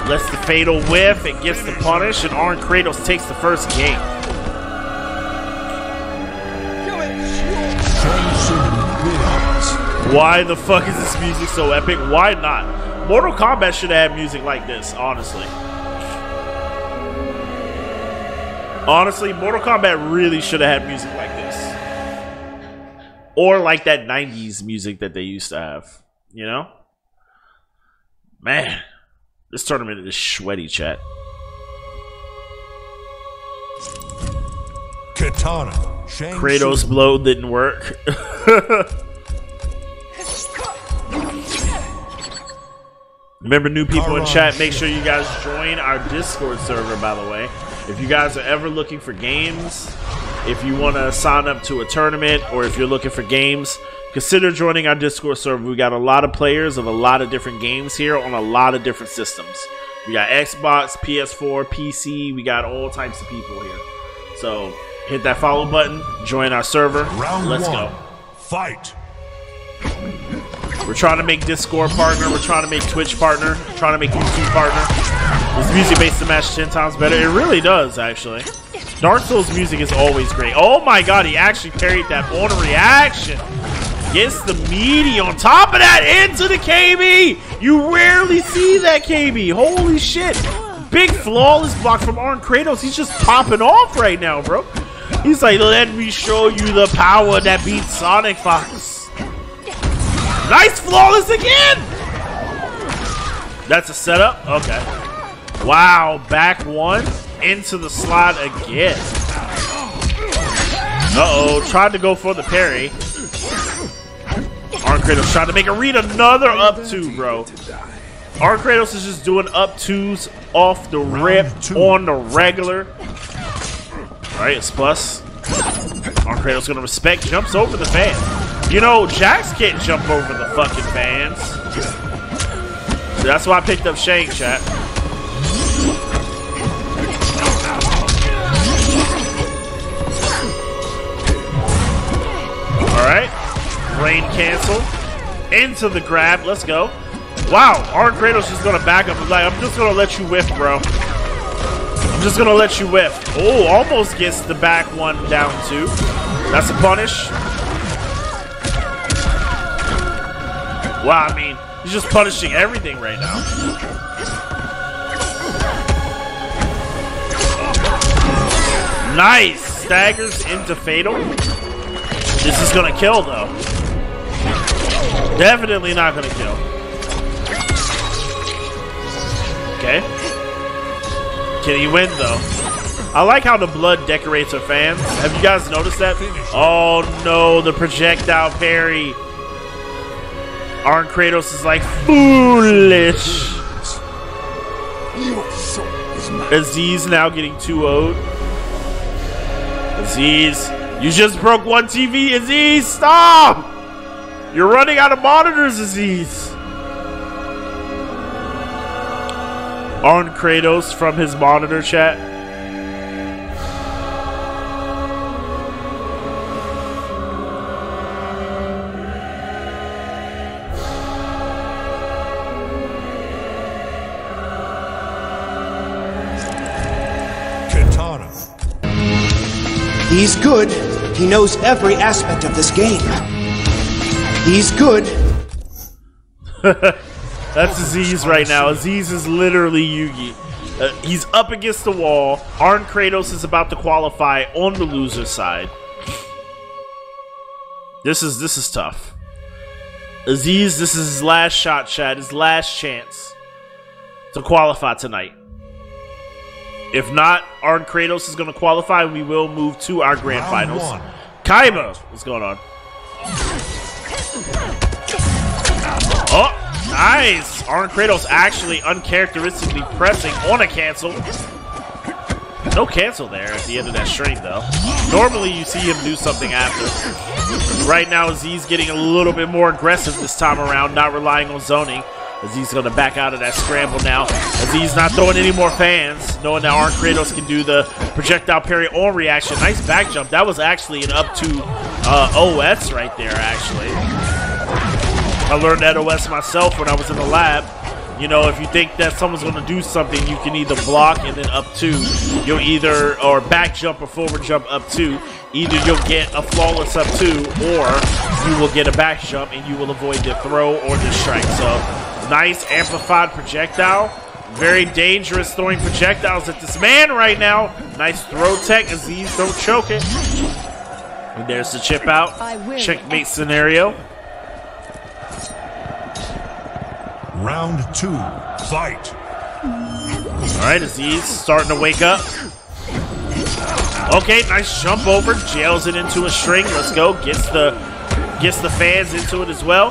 Speaker 1: Lets the fatal whiff and gets the punish, and Arn Kratos takes the first game. Why the fuck is this music so epic? Why not? Mortal Kombat should have had music like this, honestly. Honestly, Mortal Kombat really should have had music like this. Or like that 90s music that they used to have. You know? Man, this tournament is sweaty, chat.
Speaker 2: Kitana. Shang
Speaker 1: Kratos blow didn't work. Remember, new people in chat, make sure you guys join our Discord server, by the way. If you guys are ever looking for games, if you want to sign up to a tournament, or if you're looking for games, consider joining our Discord server. We got a lot of players of a lot of different games here on a lot of different systems. We got Xbox, PS4, PC, we got all types of people here. So hit that follow button, join our server.
Speaker 2: Round
Speaker 1: Let's
Speaker 2: one.
Speaker 1: go.
Speaker 2: Fight.
Speaker 1: We're trying to make Discord partner. We're trying to make Twitch partner. Trying to make YouTube partner. This music makes the match ten times better. It really does, actually. Dark Souls music is always great. Oh my god, he actually parried that on reaction. Gets the meaty on top of that into the KB. You rarely see that KB. Holy shit. Big flawless block from Arn Kratos. He's just popping off right now, bro. He's like, let me show you the power that beats SonicFox. Nice flawless again. That's a setup? Okay. Wow, back one into the slot again. Uh-oh, tried to go for the parry. Arn Kratos trying to make a read another up two, bro. Arn Kratos is just doing up twos off the rip on the regular. Alright, it's plus. Arn Kratos gonna respect, jumps over the fan. You know, Jax can't jump over the fucking fans. So that's why I picked up Shang, chat. Alright. Rain cancel. Into the grab. Let's go. Wow, Arn Kratos is gonna back up. like, I'm just gonna let you whiff, bro. I'm just gonna let you whiff. Oh, almost gets the back one down two. That's a punish. Wow, I mean, he's just punishing everything right now. Nice! Staggers into Fatal. This is gonna kill, though. Definitely not gonna kill. Okay. Can he win, though? I like how the blood decorates our fans. Have you guys noticed that? Oh, no, the projectile parry. Arn Kratos is like, foolish. Aziz now getting 2-0'd. Aziz you just broke one TV, Aziz! Stop! You're running out of monitors, Aziz! Arn Kratos from his monitor chat.
Speaker 2: Kitana.
Speaker 5: He's good. He knows every aspect of this game. He's good.
Speaker 1: That's Aziz right now. Aziz is literally Yugi. Uh, he's up against the wall. Arn Kratos is about to qualify on the loser side. This is this is tough. Aziz, this is his last shot, Chad. His last chance to qualify tonight. If not, Arn Kratos is going to qualify. and We will move to our grand
Speaker 2: Round
Speaker 1: finals.
Speaker 2: one.
Speaker 1: Kaiba, what's going on? Oh, nice! Arn Kratos actually uncharacteristically pressing on a cancel. No cancel there at the end of that string, though. Normally, you see him do something after. Right now, Aziz getting a little bit more aggressive this time around, not relying on zoning. Aziz going to back out of that scramble now. Aziz not throwing any more fans, knowing that Arn Kratos can do the projectile parry on reaction. Nice back jump. That was actually an up two uh, OS right there, actually. I learned that OS myself when I was in the lab. You know, if you think that someone's going to do something, you can either block and then up two. You'll either, or back jump or forward jump up two. Either you'll get a flawless up two, or you will get a back jump and you will avoid the throw or the strike. So, nice amplified projectile. Very dangerous throwing projectiles at this man right now. Nice throw tech. Aziz, don't choke it. And there's the chip out. Checkmate scenario.
Speaker 2: Round two. Fight.
Speaker 1: All right, Aziz starting to wake up. Okay, nice jump over, jails it into a string. Let's go. Gets the gets the fans into it as well.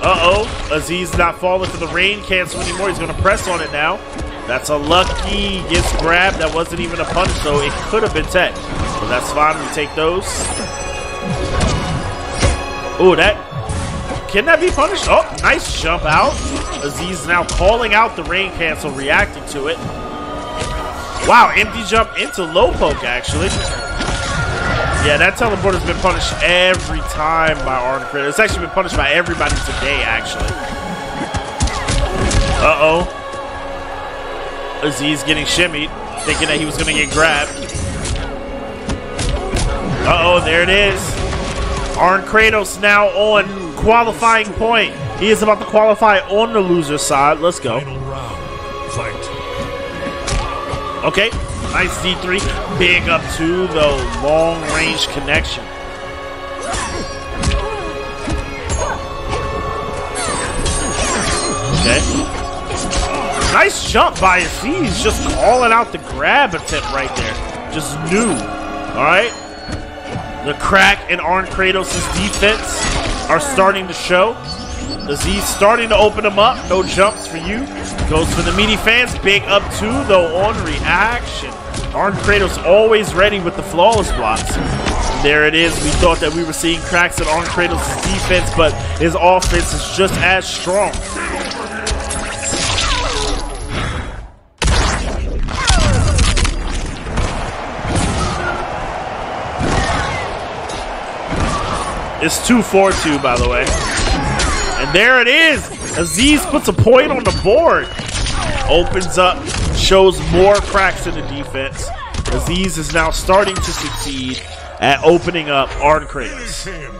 Speaker 1: Uh-oh, Aziz not falling for the rain cancel anymore. He's to press on it now. That's a lucky gets grabbed. That wasn't even a punch, so it could have been tech. But that's fine. We take those. Ooh, that can that be punished? Oh, nice jump out. Aziz now calling out the rain cancel, reacting to it. Wow, empty jump into low poke, actually. Yeah, that teleporter's been punished every time by Arn Kratos. It's actually been punished by everybody today, actually. Uh-oh. Aziz getting shimmied, thinking that he was going to get grabbed. Uh-oh, there it is. Arn Kratos now on qualifying point. He is about to qualify on the loser side. Let's go.
Speaker 2: Final round. Fight.
Speaker 1: Okay, nice D3. Big up to the long range connection. Okay. Nice jump by Aziz. Just calling out the grab attempt right there. Just new. Alright. The crack in Arn Kratos' defense are starting to show. Aziz starting to open them up. No jumps for you. Goes for the meaty fans. Big up two, though, on reaction. Arn Kratos always ready with the flawless blocks. There it is. We thought that we were seeing cracks in Arn Kratos' defense, but his offense is just as strong. It's 2-4-2, by the way. And there it is. Aziz puts a point on the board. Opens up, shows more cracks in the defense. Aziz is now starting to succeed at opening up Arn Kratos.
Speaker 2: him.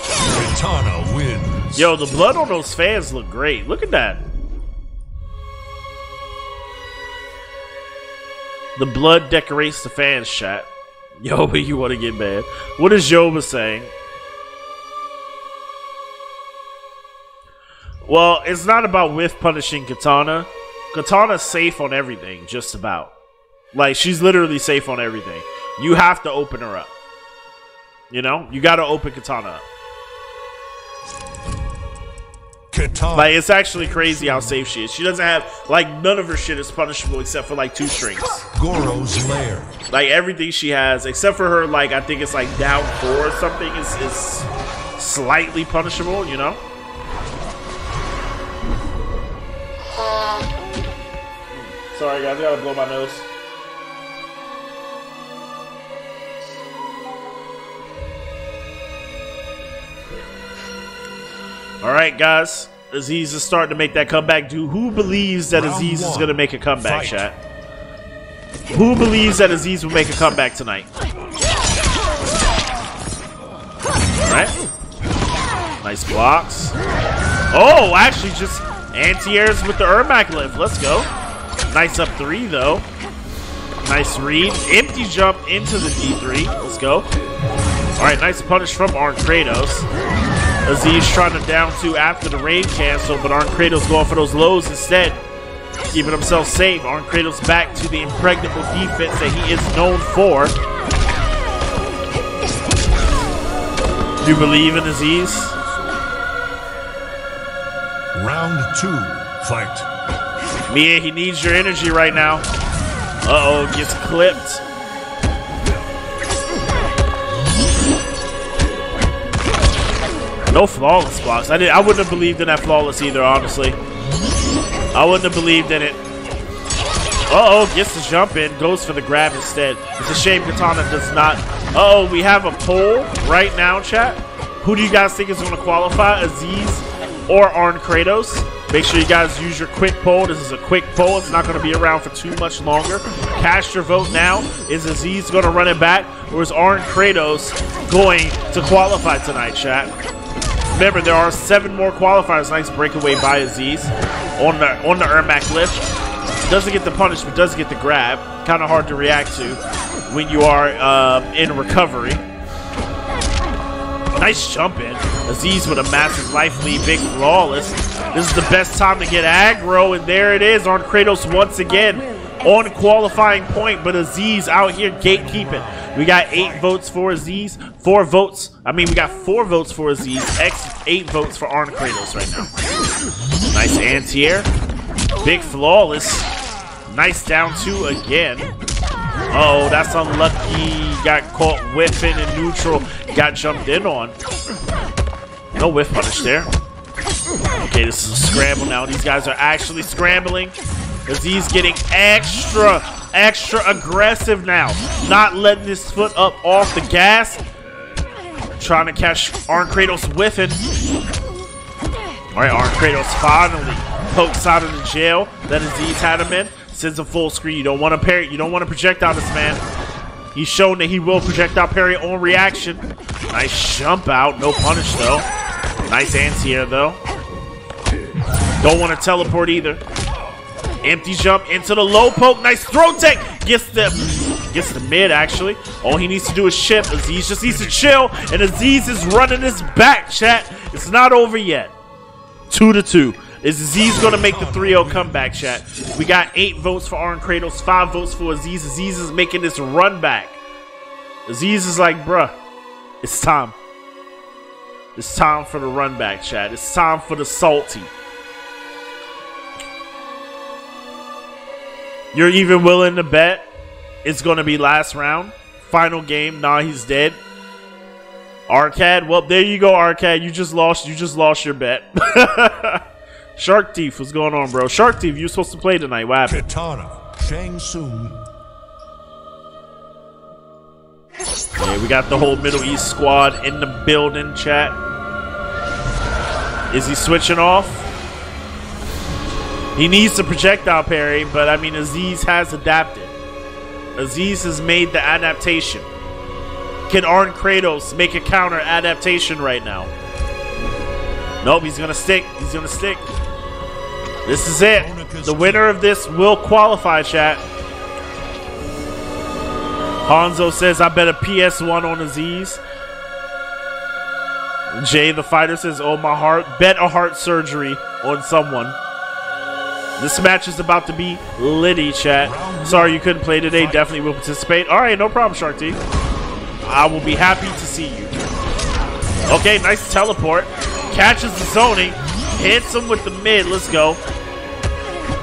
Speaker 2: Kitana wins.
Speaker 1: Yo, the blood on those fans look great. Look at that. The blood decorates the fans, chat. Yo, but you want to get mad. What is Yoba saying? Well, it's not about whiff punishing Kitana. Kitana's safe on everything, just about. Like, she's literally safe on everything. You have to open her up. You know? You got to open Kitana up.
Speaker 2: Kitana.
Speaker 1: Like it's actually crazy how safe she is. She doesn't have like none of her shit is punishable except for like two strings.
Speaker 2: Goro's lair.
Speaker 1: Like everything she has, except for her like I think it's like down four or something is is slightly punishable. You know. Sorry guys, I gotta blow my nose. All right, guys. Aziz is starting to make that comeback. Dude, who believes that
Speaker 2: Round
Speaker 1: Aziz is going to make a comeback,
Speaker 2: Fight.
Speaker 1: chat? Who believes that Aziz will make a comeback tonight? All right. Nice blocks. Oh, actually just anti-airs with the Ermac lift. Let's go. Nice up three, though. Nice read. Empty jump into the D3. Let's go. All right, nice punish from Arn Kratos. Aziz trying to down two after the rain cancel, but Arn Kratos going for those lows instead. Keeping himself safe. Arn Kratos back to the impregnable defense that he is known for. Do you believe in Aziz?
Speaker 2: Round two. Fight.
Speaker 1: Mia, he needs your energy right now. Uh-oh, gets clipped. No flawless blocks. I did. I wouldn't have believed in that flawless either, honestly. I wouldn't have believed in it. Uh-oh, gets the jump in, goes for the grab instead. It's a shame Kitana does not. Uh-oh, we have a poll right now, chat. Who do you guys think is going to qualify, Aziz or Arn Kratos? Make sure you guys use your quick poll. This is a quick poll. It's not going to be around for too much longer. Cast your vote now. Is Aziz going to run it back, or is Arn Kratos going to qualify tonight, chat? Remember, there are seven more qualifiers. Nice breakaway by Aziz on the on the Ermac lift. Doesn't get the punish, but does get the grab. Kind of hard to react to when you are uh, in recovery. Nice jump in. Aziz with a massive life lead, big flawless. This is the best time to get aggro, and there it is on Kratos once again on qualifying point, but Aziz out here gatekeeping. We got eight votes for Aziz, four votes. I mean, we got four votes for Aziz, X eight votes for Arn Kratos right now. Nice anti-air, big flawless. Nice down two again. Oh, that's unlucky. Got caught whiffing in neutral. Got jumped in on. No whiff punish there. Okay, this is a scramble now. These guys are actually scrambling. Aziz getting extra, extra aggressive now. Not letting his foot up off the gas. Trying to catch Arn Kratos with it. All right, Arn Kratos finally pokes out of the jail that Aziz had him in. Sends a full screen. You don't want to parry. You don't want to project out this man. He's shown that he will projectile parry on reaction. Nice jump out. No punish, though. Nice anti-air, though. Don't want to teleport either. Empty jump into the low poke. Nice throw tech. Gets the gets the mid, actually. All he needs to do is ship. Aziz just needs to chill. And Aziz is running his back, chat. It's not over yet. Two to two. Is Aziz going to make the 3-0 comeback, chat? We got eight votes for Arn Kratos, five votes for Aziz. Aziz is making this run back. Aziz is like, bruh, it's time. It's time for the run back, chat. It's time for the salty. You're even willing to bet it's going to be last round? Final game? Nah, he's dead. Arcad, well, there you go, Arcad. You just lost. You just lost your bet. Shark Thief, what's going on, bro? Shark Thief, you're supposed to play tonight. What happened?
Speaker 2: Kitana, Shang Tsung,
Speaker 1: Yeah, we got the whole Middle East squad in the building, chat. Is he switching off? He needs to projectile parry, but I mean, Aziz has adapted. Aziz has made the adaptation. Can Arn Kratos make a counter adaptation right now? Nope, he's gonna stick. He's gonna stick. This is it. The winner of this will qualify, chat. Hanzo says, I bet a PS1 on Aziz. Jay the fighter says, Oh my heart. Bet a heart surgery on someone. This match is about to be litty, chat. Sorry you couldn't play today. Definitely will participate. Alright, no problem, Shark. I will be happy to see you. Okay, nice teleport. Catches the zoning. Hits him with the mid. Let's go.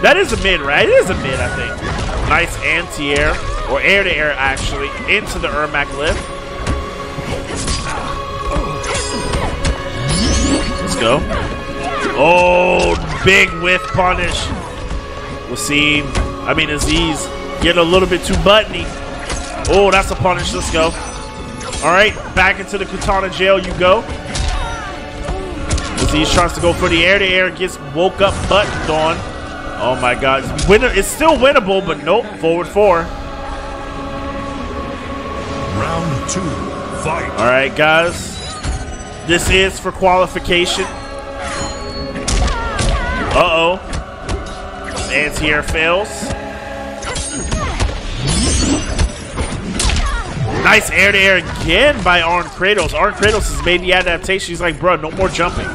Speaker 1: That is a mid, right? It is a mid, I think. Nice anti-air. Or air-to-air, actually. Into the Ermac lift. Let's go. Oh, big whiff punish. We'll see. I mean, Aziz getting a little bit too buttony. Oh, that's a punish. Let's go. All right, back into the Kitana jail you go. Aziz tries to go for the air to air, gets woke up buttoned on. Oh my god. Winner it's still winnable, but nope. Forward four.
Speaker 2: round two, fight.
Speaker 1: Alright, guys. This is for qualification. Uh-oh. Anti-air fails. Nice air-to-air again by Arn Kratos. Arn Kratos has made the adaptation. He's like, bro, no more jumping.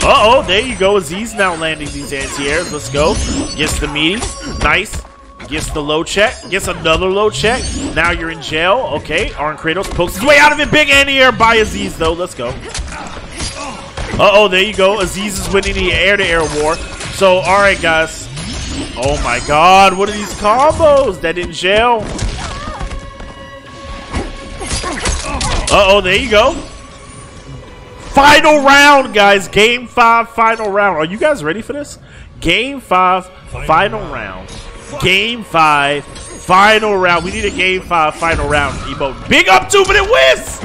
Speaker 1: Uh-oh, there you go. Aziz now landing these anti-airs. Let's go. Gets the meaty. Nice. Gets the low check. Gets another low check. Now you're in jail. Okay, Arn Kratos pokes his way out of it. Big anti-air by Aziz, though. Let's go. Uh-oh, there you go. Aziz is winning the air-to-air war. So, all right, guys. Oh, my God. What are these combos? That in jail. Uh-oh, there you go. Final round, guys. Game five, final round. Are you guys ready for this? Game five, final, round. Game five, final round. We need a game five, final round emote. Big up two minute wins.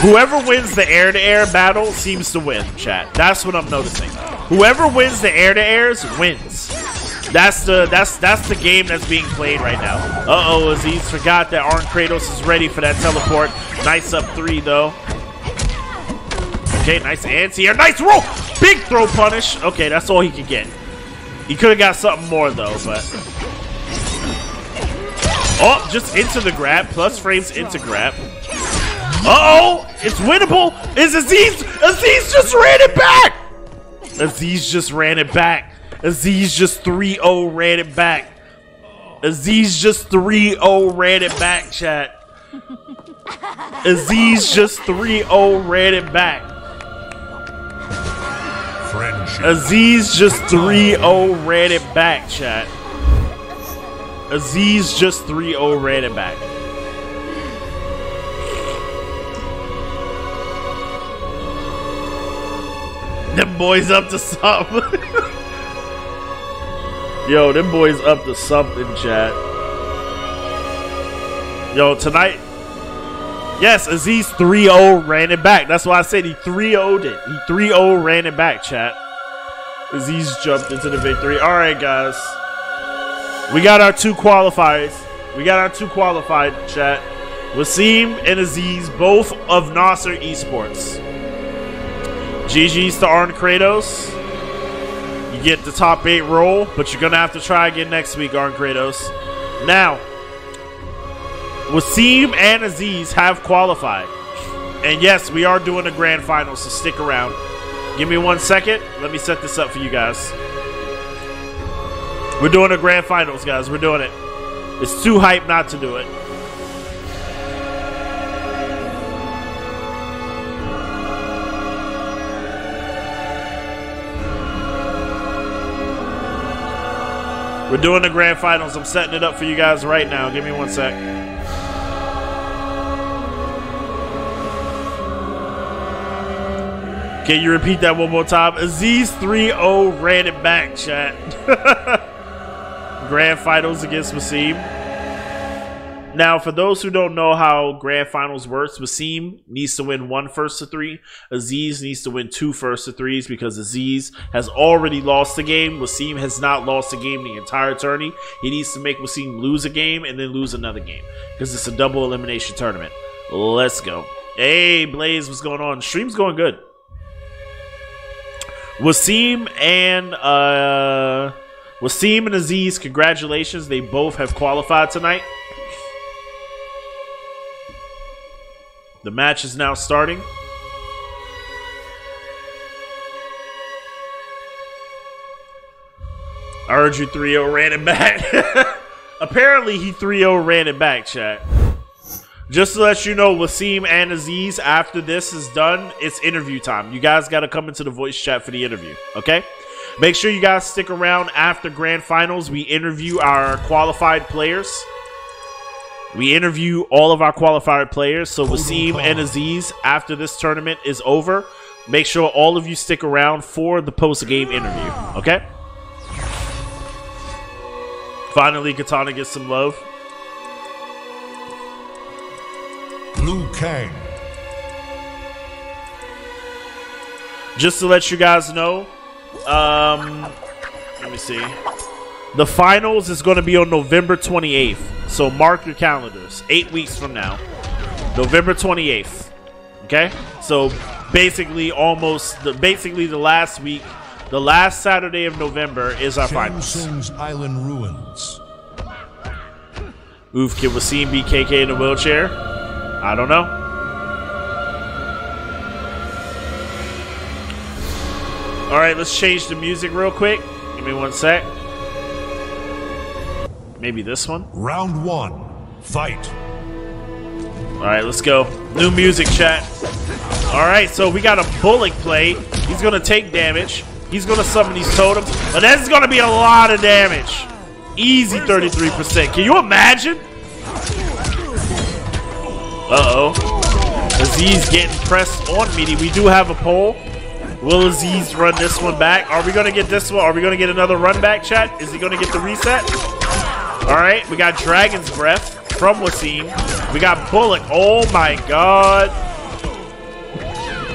Speaker 1: Whoever wins the air to air battle seems to win, chat. That's what I'm noticing. Whoever wins the air to airs wins. That's the that's that's the game that's being played right now. Uh oh, Aziz forgot that Arn Kratos is ready for that teleport. Nice up three though. Okay, nice anti-air. Nice roll! Big throw punish. Okay, that's all he could get. He could have got something more though, but. Oh, just into the grab. Plus frames into grab. Uh-oh! It's winnable! Is Aziz Aziz just ran it back! Aziz just ran it back. Aziz just 3-0 ran it back. Aziz just 3-0 ran it back, chat. Aziz just 3-0 ran it back.
Speaker 2: Friendship.
Speaker 1: Aziz just 3-0 ran it back, chat. Aziz just 3-0 ran it back. Boys up to something. Yo, them boys up to something, chat. Yo, tonight. Yes, Aziz 3-0 ran it back. That's why I said he 3-0'd it. He 3-0 ran it back, chat. Aziz jumped into the victory. All right, guys. We got our two qualifiers. We got our two qualified, chat. Wasim and Aziz, both of Nasr Esports. GG's to Arn Kratos. You get the top eight roll, but you're going to have to try again next week, Arn Kratos. Now, Wasim and Aziz have qualified. And yes, we are doing the grand final, so stick around. Give me one second. Let me set this up for you guys. We're doing the grand finals, guys. We're doing it. It's too hype not to do it. We're doing the grand finals. I'm setting it up for you guys right now. Give me one sec. Can you repeat that one more time? Aziz 3-0 ran it back, chat. grand finals against Wasim. Now, for those who don't know how grand finals works, Wasim needs to win one first to three. Aziz needs to win two first to threes because Aziz has already lost the game. Wasim has not lost a game the entire tourney. He needs to make Wasim lose a game and then lose another game because it's a double elimination tournament. Let's go. Hey, Blaze, what's going on? Stream's going good. Wasim and uh, Wasim and Aziz, congratulations. They both have qualified tonight. The match is now starting. I heard you 3 0 ran it back. Apparently, he 3 0 ran it back, chat. Just to let you know, Wasim and Aziz, after this is done, it's interview time. You guys got to come into the voice chat for the interview, okay? Make sure you guys stick around after grand finals. We interview our qualified players. We interview all of our qualified players. So Wasim and Aziz, after this tournament is over, make sure all of you stick around for the post-game interview, okay? Finally, Kitana gets some love.
Speaker 2: Liu Kang.
Speaker 1: Just to let you guys know, um, let me see. The finals is going to be on November 28th. So mark your calendars. Eight weeks from now. November 28th. Okay? So basically almost, the, basically the last week, the last Saturday of November is our finals.
Speaker 2: Tsung's Island Ruins.
Speaker 1: Oof, can Wasim BKK in a wheelchair? I don't know. All right, let's change the music real quick. Give me one sec. Maybe this one.
Speaker 2: Round one. Fight.
Speaker 1: All right, let's go. New music, chat. All right, so we got a bullet play. He's gonna take damage. He's gonna summon these totems, but that's gonna be a lot of damage. Easy 33%. Can you imagine? Uh-oh. Aziz getting pressed on meaty. We do have a poll. Will Aziz run this one back? Are we gonna get this one? Are we gonna get another run back, chat? Is he gonna get the reset? All right, we got Dragon's Breath from Wasim. We got Bullet. Oh my god.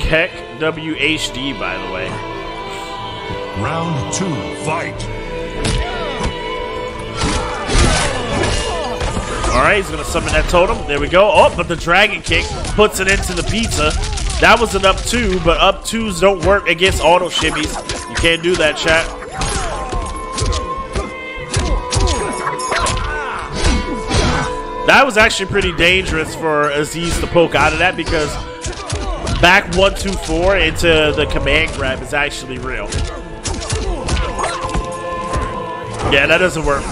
Speaker 1: Keck WHD, by the way.
Speaker 2: Round two. Fight.
Speaker 1: All right, he's gonna summon that totem. There we go. Oh, but the Dragon Kick puts it into the pizza. That was an up two, but up twos don't work against auto shimmies. You can't do that, chat. That was actually pretty dangerous for Aziz to poke out of that because back one, two, four into the command grab is actually real. Yeah, that doesn't work.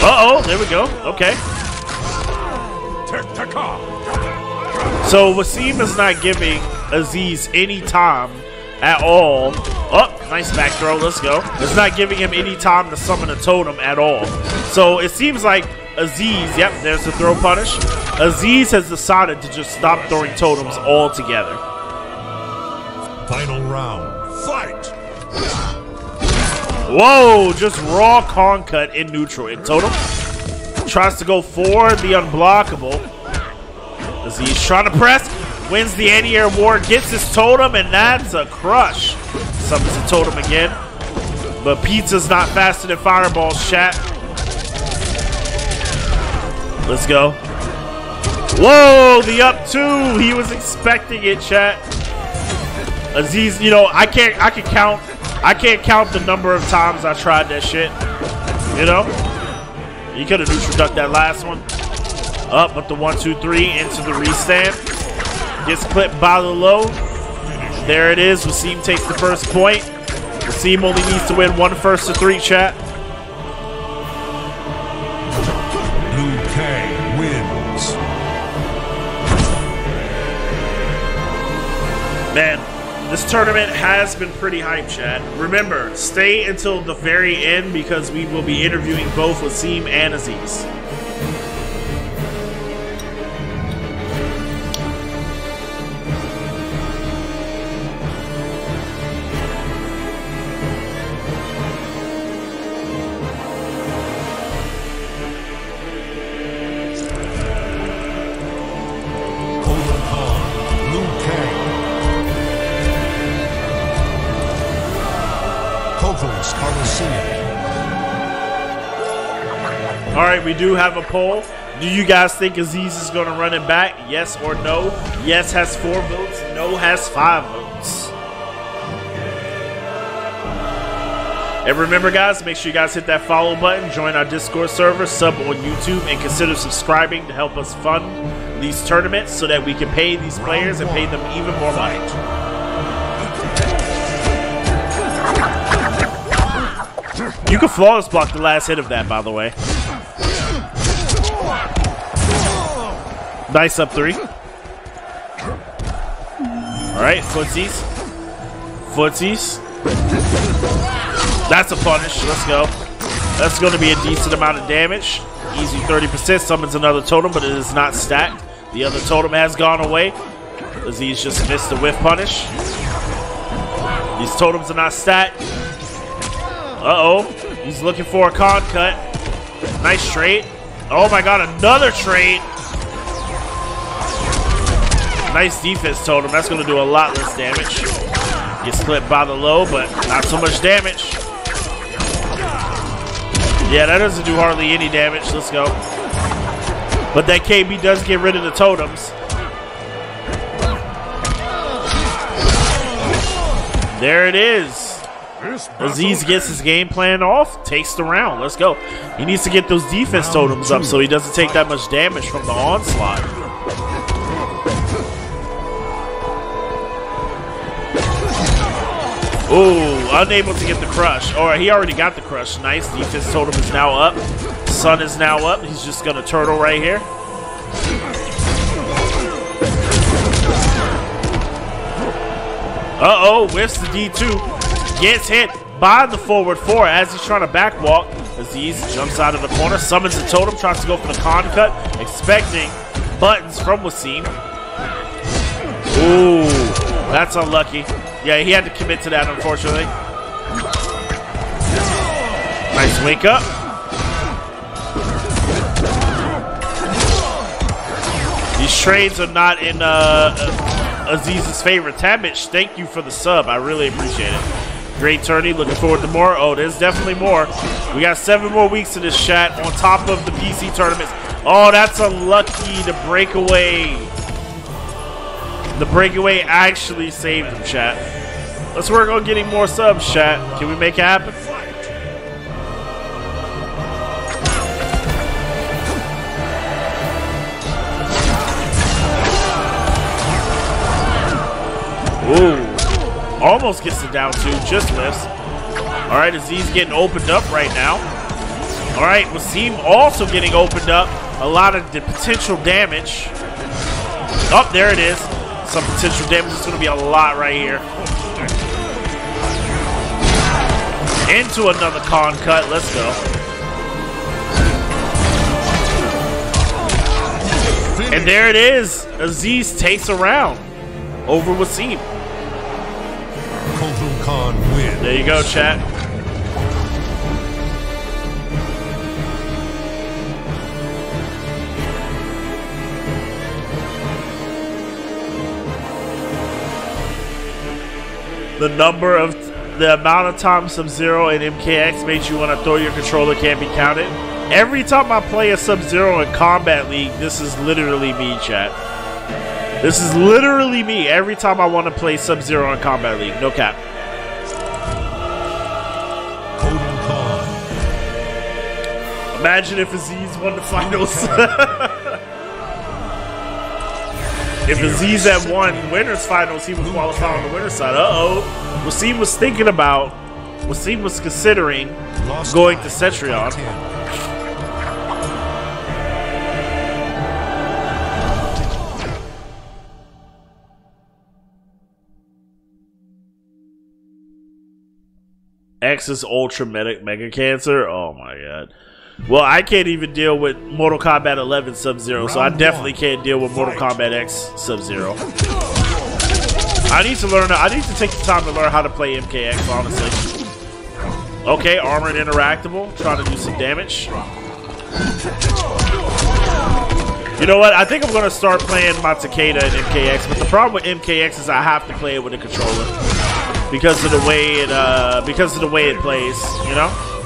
Speaker 1: Uh-oh, there we go. Okay. So Wasim is not giving Aziz any time at all. Oh, nice back throw. Let's go. It's not giving him any time to summon a totem at all. So it seems like Aziz, yep, there's the throw punish. Aziz has decided to just stop throwing totems altogether.
Speaker 2: Final round. Fight.
Speaker 1: Whoa, just raw con cut in neutral. In totem? tries to go for the unblockable. He's trying to press, wins the anti-air war, gets his totem, and that's a crush. Summons the totem again. But pizza's not faster than fireballs, chat. Let's go. Whoa, the up two. He was expecting it, chat. Aziz, you know, I can't I can count I can't count the number of times I tried that shit. You know? He could have neutral ducked that last one. Up with the one, two, three into the restand. Gets clipped by the low. There it is. Wasim takes the first point. Wasim only needs to win one first to three, chat.
Speaker 2: Liu Kang wins.
Speaker 1: Man, this tournament has been pretty hype, chat. Remember, stay until the very end because we will be interviewing both Wasim and Aziz. Do have a poll. Do you guys think Aziz is going to run it back? Yes or no? Yes has four votes. No has five votes. And remember, guys, make sure you guys hit that follow button, join our Discord server, sub on YouTube, and consider subscribing to help us fund these tournaments so that we can pay these players and pay them even more money. You can flawless block the last hit of that, by the way. Nice up three. All right, footsies. Footsies. That's a punish. Let's go. That's going to be a decent amount of damage. Easy 30%. Summons another totem, but it is not stacked. The other totem has gone away. Aziz just missed the whiff punish. These totems are not stacked. Uh-oh. He's looking for a con cut. Nice trade. Oh my god, another trade. Nice defense totem. That's going to do a lot less damage. Gets clipped by the low, but not so much damage. Yeah, that doesn't do hardly any damage. Let's go. But that KB does get rid of the totems. There it is. Aziz gets his game plan off, takes the round. Let's go. He needs to get those defense totems up so he doesn't take that much damage from the onslaught. Ooh, unable to get the crush. Right, he already got the crush. Nice. Defense totem is now up. Sun is now up. He's just going to turtle right here. Uh-oh, whiffs the D2. Gets hit by the forward four as he's trying to backwalk. Aziz jumps out of the corner, summons the totem, tries to go for the con cut, expecting buttons from Wasim. Ooh, that's unlucky. Yeah, he had to commit to that, unfortunately. Nice wake up. These trades are not in uh, Aziz's favor. Tabitch, thank you for the sub. I really appreciate it. Great tourney. Looking forward to more. Oh, there's definitely more. We got seven more weeks in this chat on top of the PC tournaments. Oh, that's unlucky. The breakaway. The breakaway actually saved him, chat. Let's work on getting more subs, chat. Can we make it happen? Ooh. Almost gets the down two, just lifts. All right, Aziz getting opened up right now. All right, Wasim also getting opened up. A lot of the potential damage. Oh, there it is. Some potential damage. It's going to be a lot right here. Into another con cut. Let's go. And there it is. Aziz takes a round over Wasim.
Speaker 2: Kotal
Speaker 1: There you go, chat. The number of the amount of times Sub Zero and MKX made you want to throw your controller can't be counted. Every time I play a Sub Zero in Kombat League, this is literally me, chat. This is literally me every time I want to play Sub Zero in Kombat League. No cap. Imagine if Aziz won the finals. if Aziz had won winners finals, he would qualify on the winner's side. Uh oh. Wasim was thinking about, Wasim was considering going to Cetrion.
Speaker 2: 10.
Speaker 1: X is ultra mega, mega cancer. Oh my god. Well, I can't even deal with Mortal Kombat 11 Sub Zero, so I definitely can't deal with Mortal Kombat X Sub Zero. I need to learn. I need to take the time to learn how to play MKX. Honestly. Okay, armored interactable, trying to do some damage. You know what? I think I'm gonna start playing my Takeda and MKX, but the problem with MKX is I have to play it with a controller because of the way it uh because of the way it plays. You know.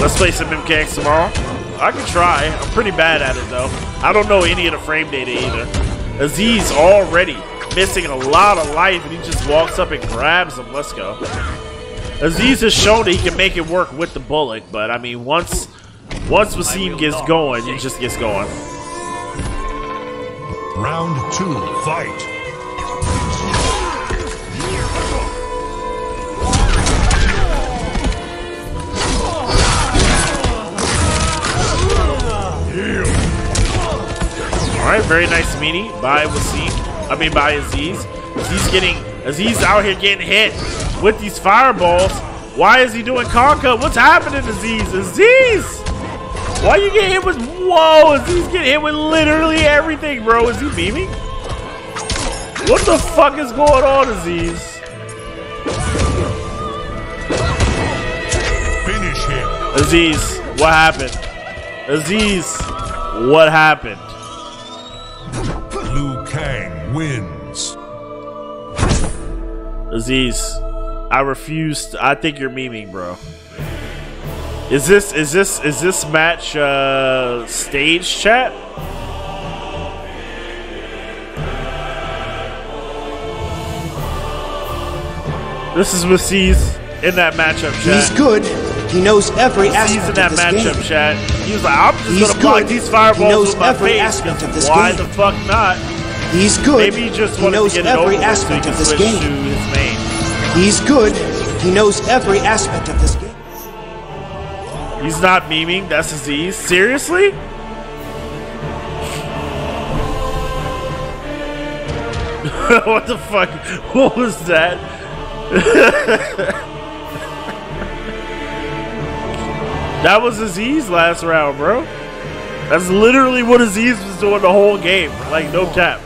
Speaker 1: Let's play some MKX tomorrow. I can try. I'm pretty bad at it though. I don't know any of the frame data either. Aziz already missing a lot of life and he just walks up and grabs him. Let's go. Aziz has shown that he can make it work with the bullet, but I mean once once Wasim gets going, he just gets going.
Speaker 2: Round two, fight.
Speaker 1: Alright, very nice meanie by Wasim. I mean by Aziz. Aziz getting Aziz out here getting hit with these fireballs. Why is he doing conca? What's happening, Aziz? Aziz! Why you get hit with whoa? Aziz getting hit with literally everything, bro. Is he beaming? What the fuck is going on, Aziz?
Speaker 2: Finish him.
Speaker 1: Aziz, what happened? Aziz, what happened?
Speaker 2: Liu Kang wins.
Speaker 1: Aziz, I refuse. I think you're memeing, bro. Is this is this is this match uh stage chat? This is with C's in that matchup chat.
Speaker 5: He's good. He knows every
Speaker 1: C's in
Speaker 5: aspect
Speaker 1: that
Speaker 5: of this
Speaker 1: matchup
Speaker 5: game.
Speaker 1: chat. He was like, I'm just
Speaker 5: He's
Speaker 1: gonna block
Speaker 5: good.
Speaker 1: these
Speaker 5: He
Speaker 1: fireballs
Speaker 5: knows
Speaker 1: with my
Speaker 5: every
Speaker 1: face.
Speaker 5: aspect of this
Speaker 1: Why
Speaker 5: game.
Speaker 1: the fuck not?
Speaker 5: He's good.
Speaker 1: Maybe he just
Speaker 5: he knows
Speaker 1: to get it over
Speaker 5: every
Speaker 1: so
Speaker 5: aspect of this game.
Speaker 1: to his main.
Speaker 5: He's good. He knows every aspect of this game.
Speaker 1: He's not memeing. That's Aziz. Seriously? what the fuck? What was that? that was Aziz last round, bro. That's literally what Aziz was doing the whole game. Like, no cap.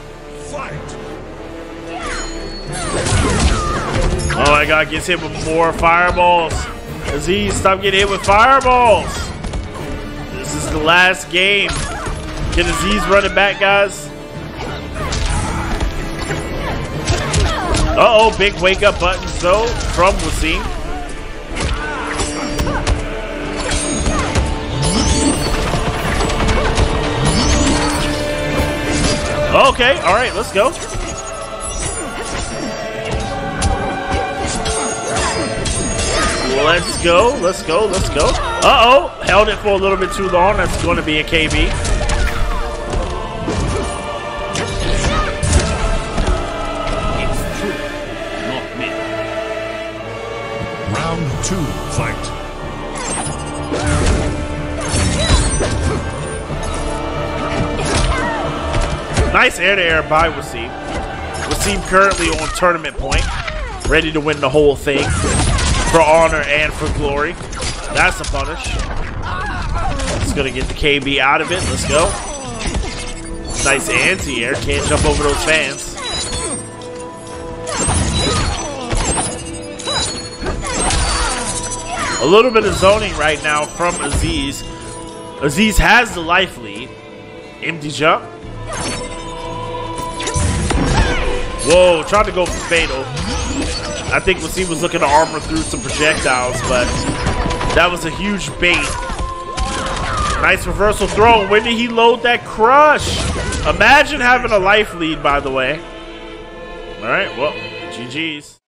Speaker 1: Oh my god, gets hit with more fireballs. Aziz, stop getting hit with fireballs. This is the last game. Can Aziz run it back, guys? Uh oh, big wake up buttons though from Wasim. Okay, alright, let's go. Let's go, let's go, let's go. Uh-oh, held it for a little bit too long. That's going to be a KB.
Speaker 4: It's true, not me.
Speaker 2: Round two, fight.
Speaker 1: Nice air-to-air by Wasim. Wasim currently on tournament point, ready to win the whole thing for honor and for glory. That's a punish. It's gonna get the KB out of it. Let's go. Nice anti-air. Can't jump over those fans. A little bit of zoning right now from Aziz. Aziz has the life lead. Empty jump. Whoa, tried to go for fatal. I think Wasim was looking to armor through some projectiles, but that was a huge bait. Nice reversal throw. When did he load that crush? Imagine having a life lead, by the way. All right, well, GG's.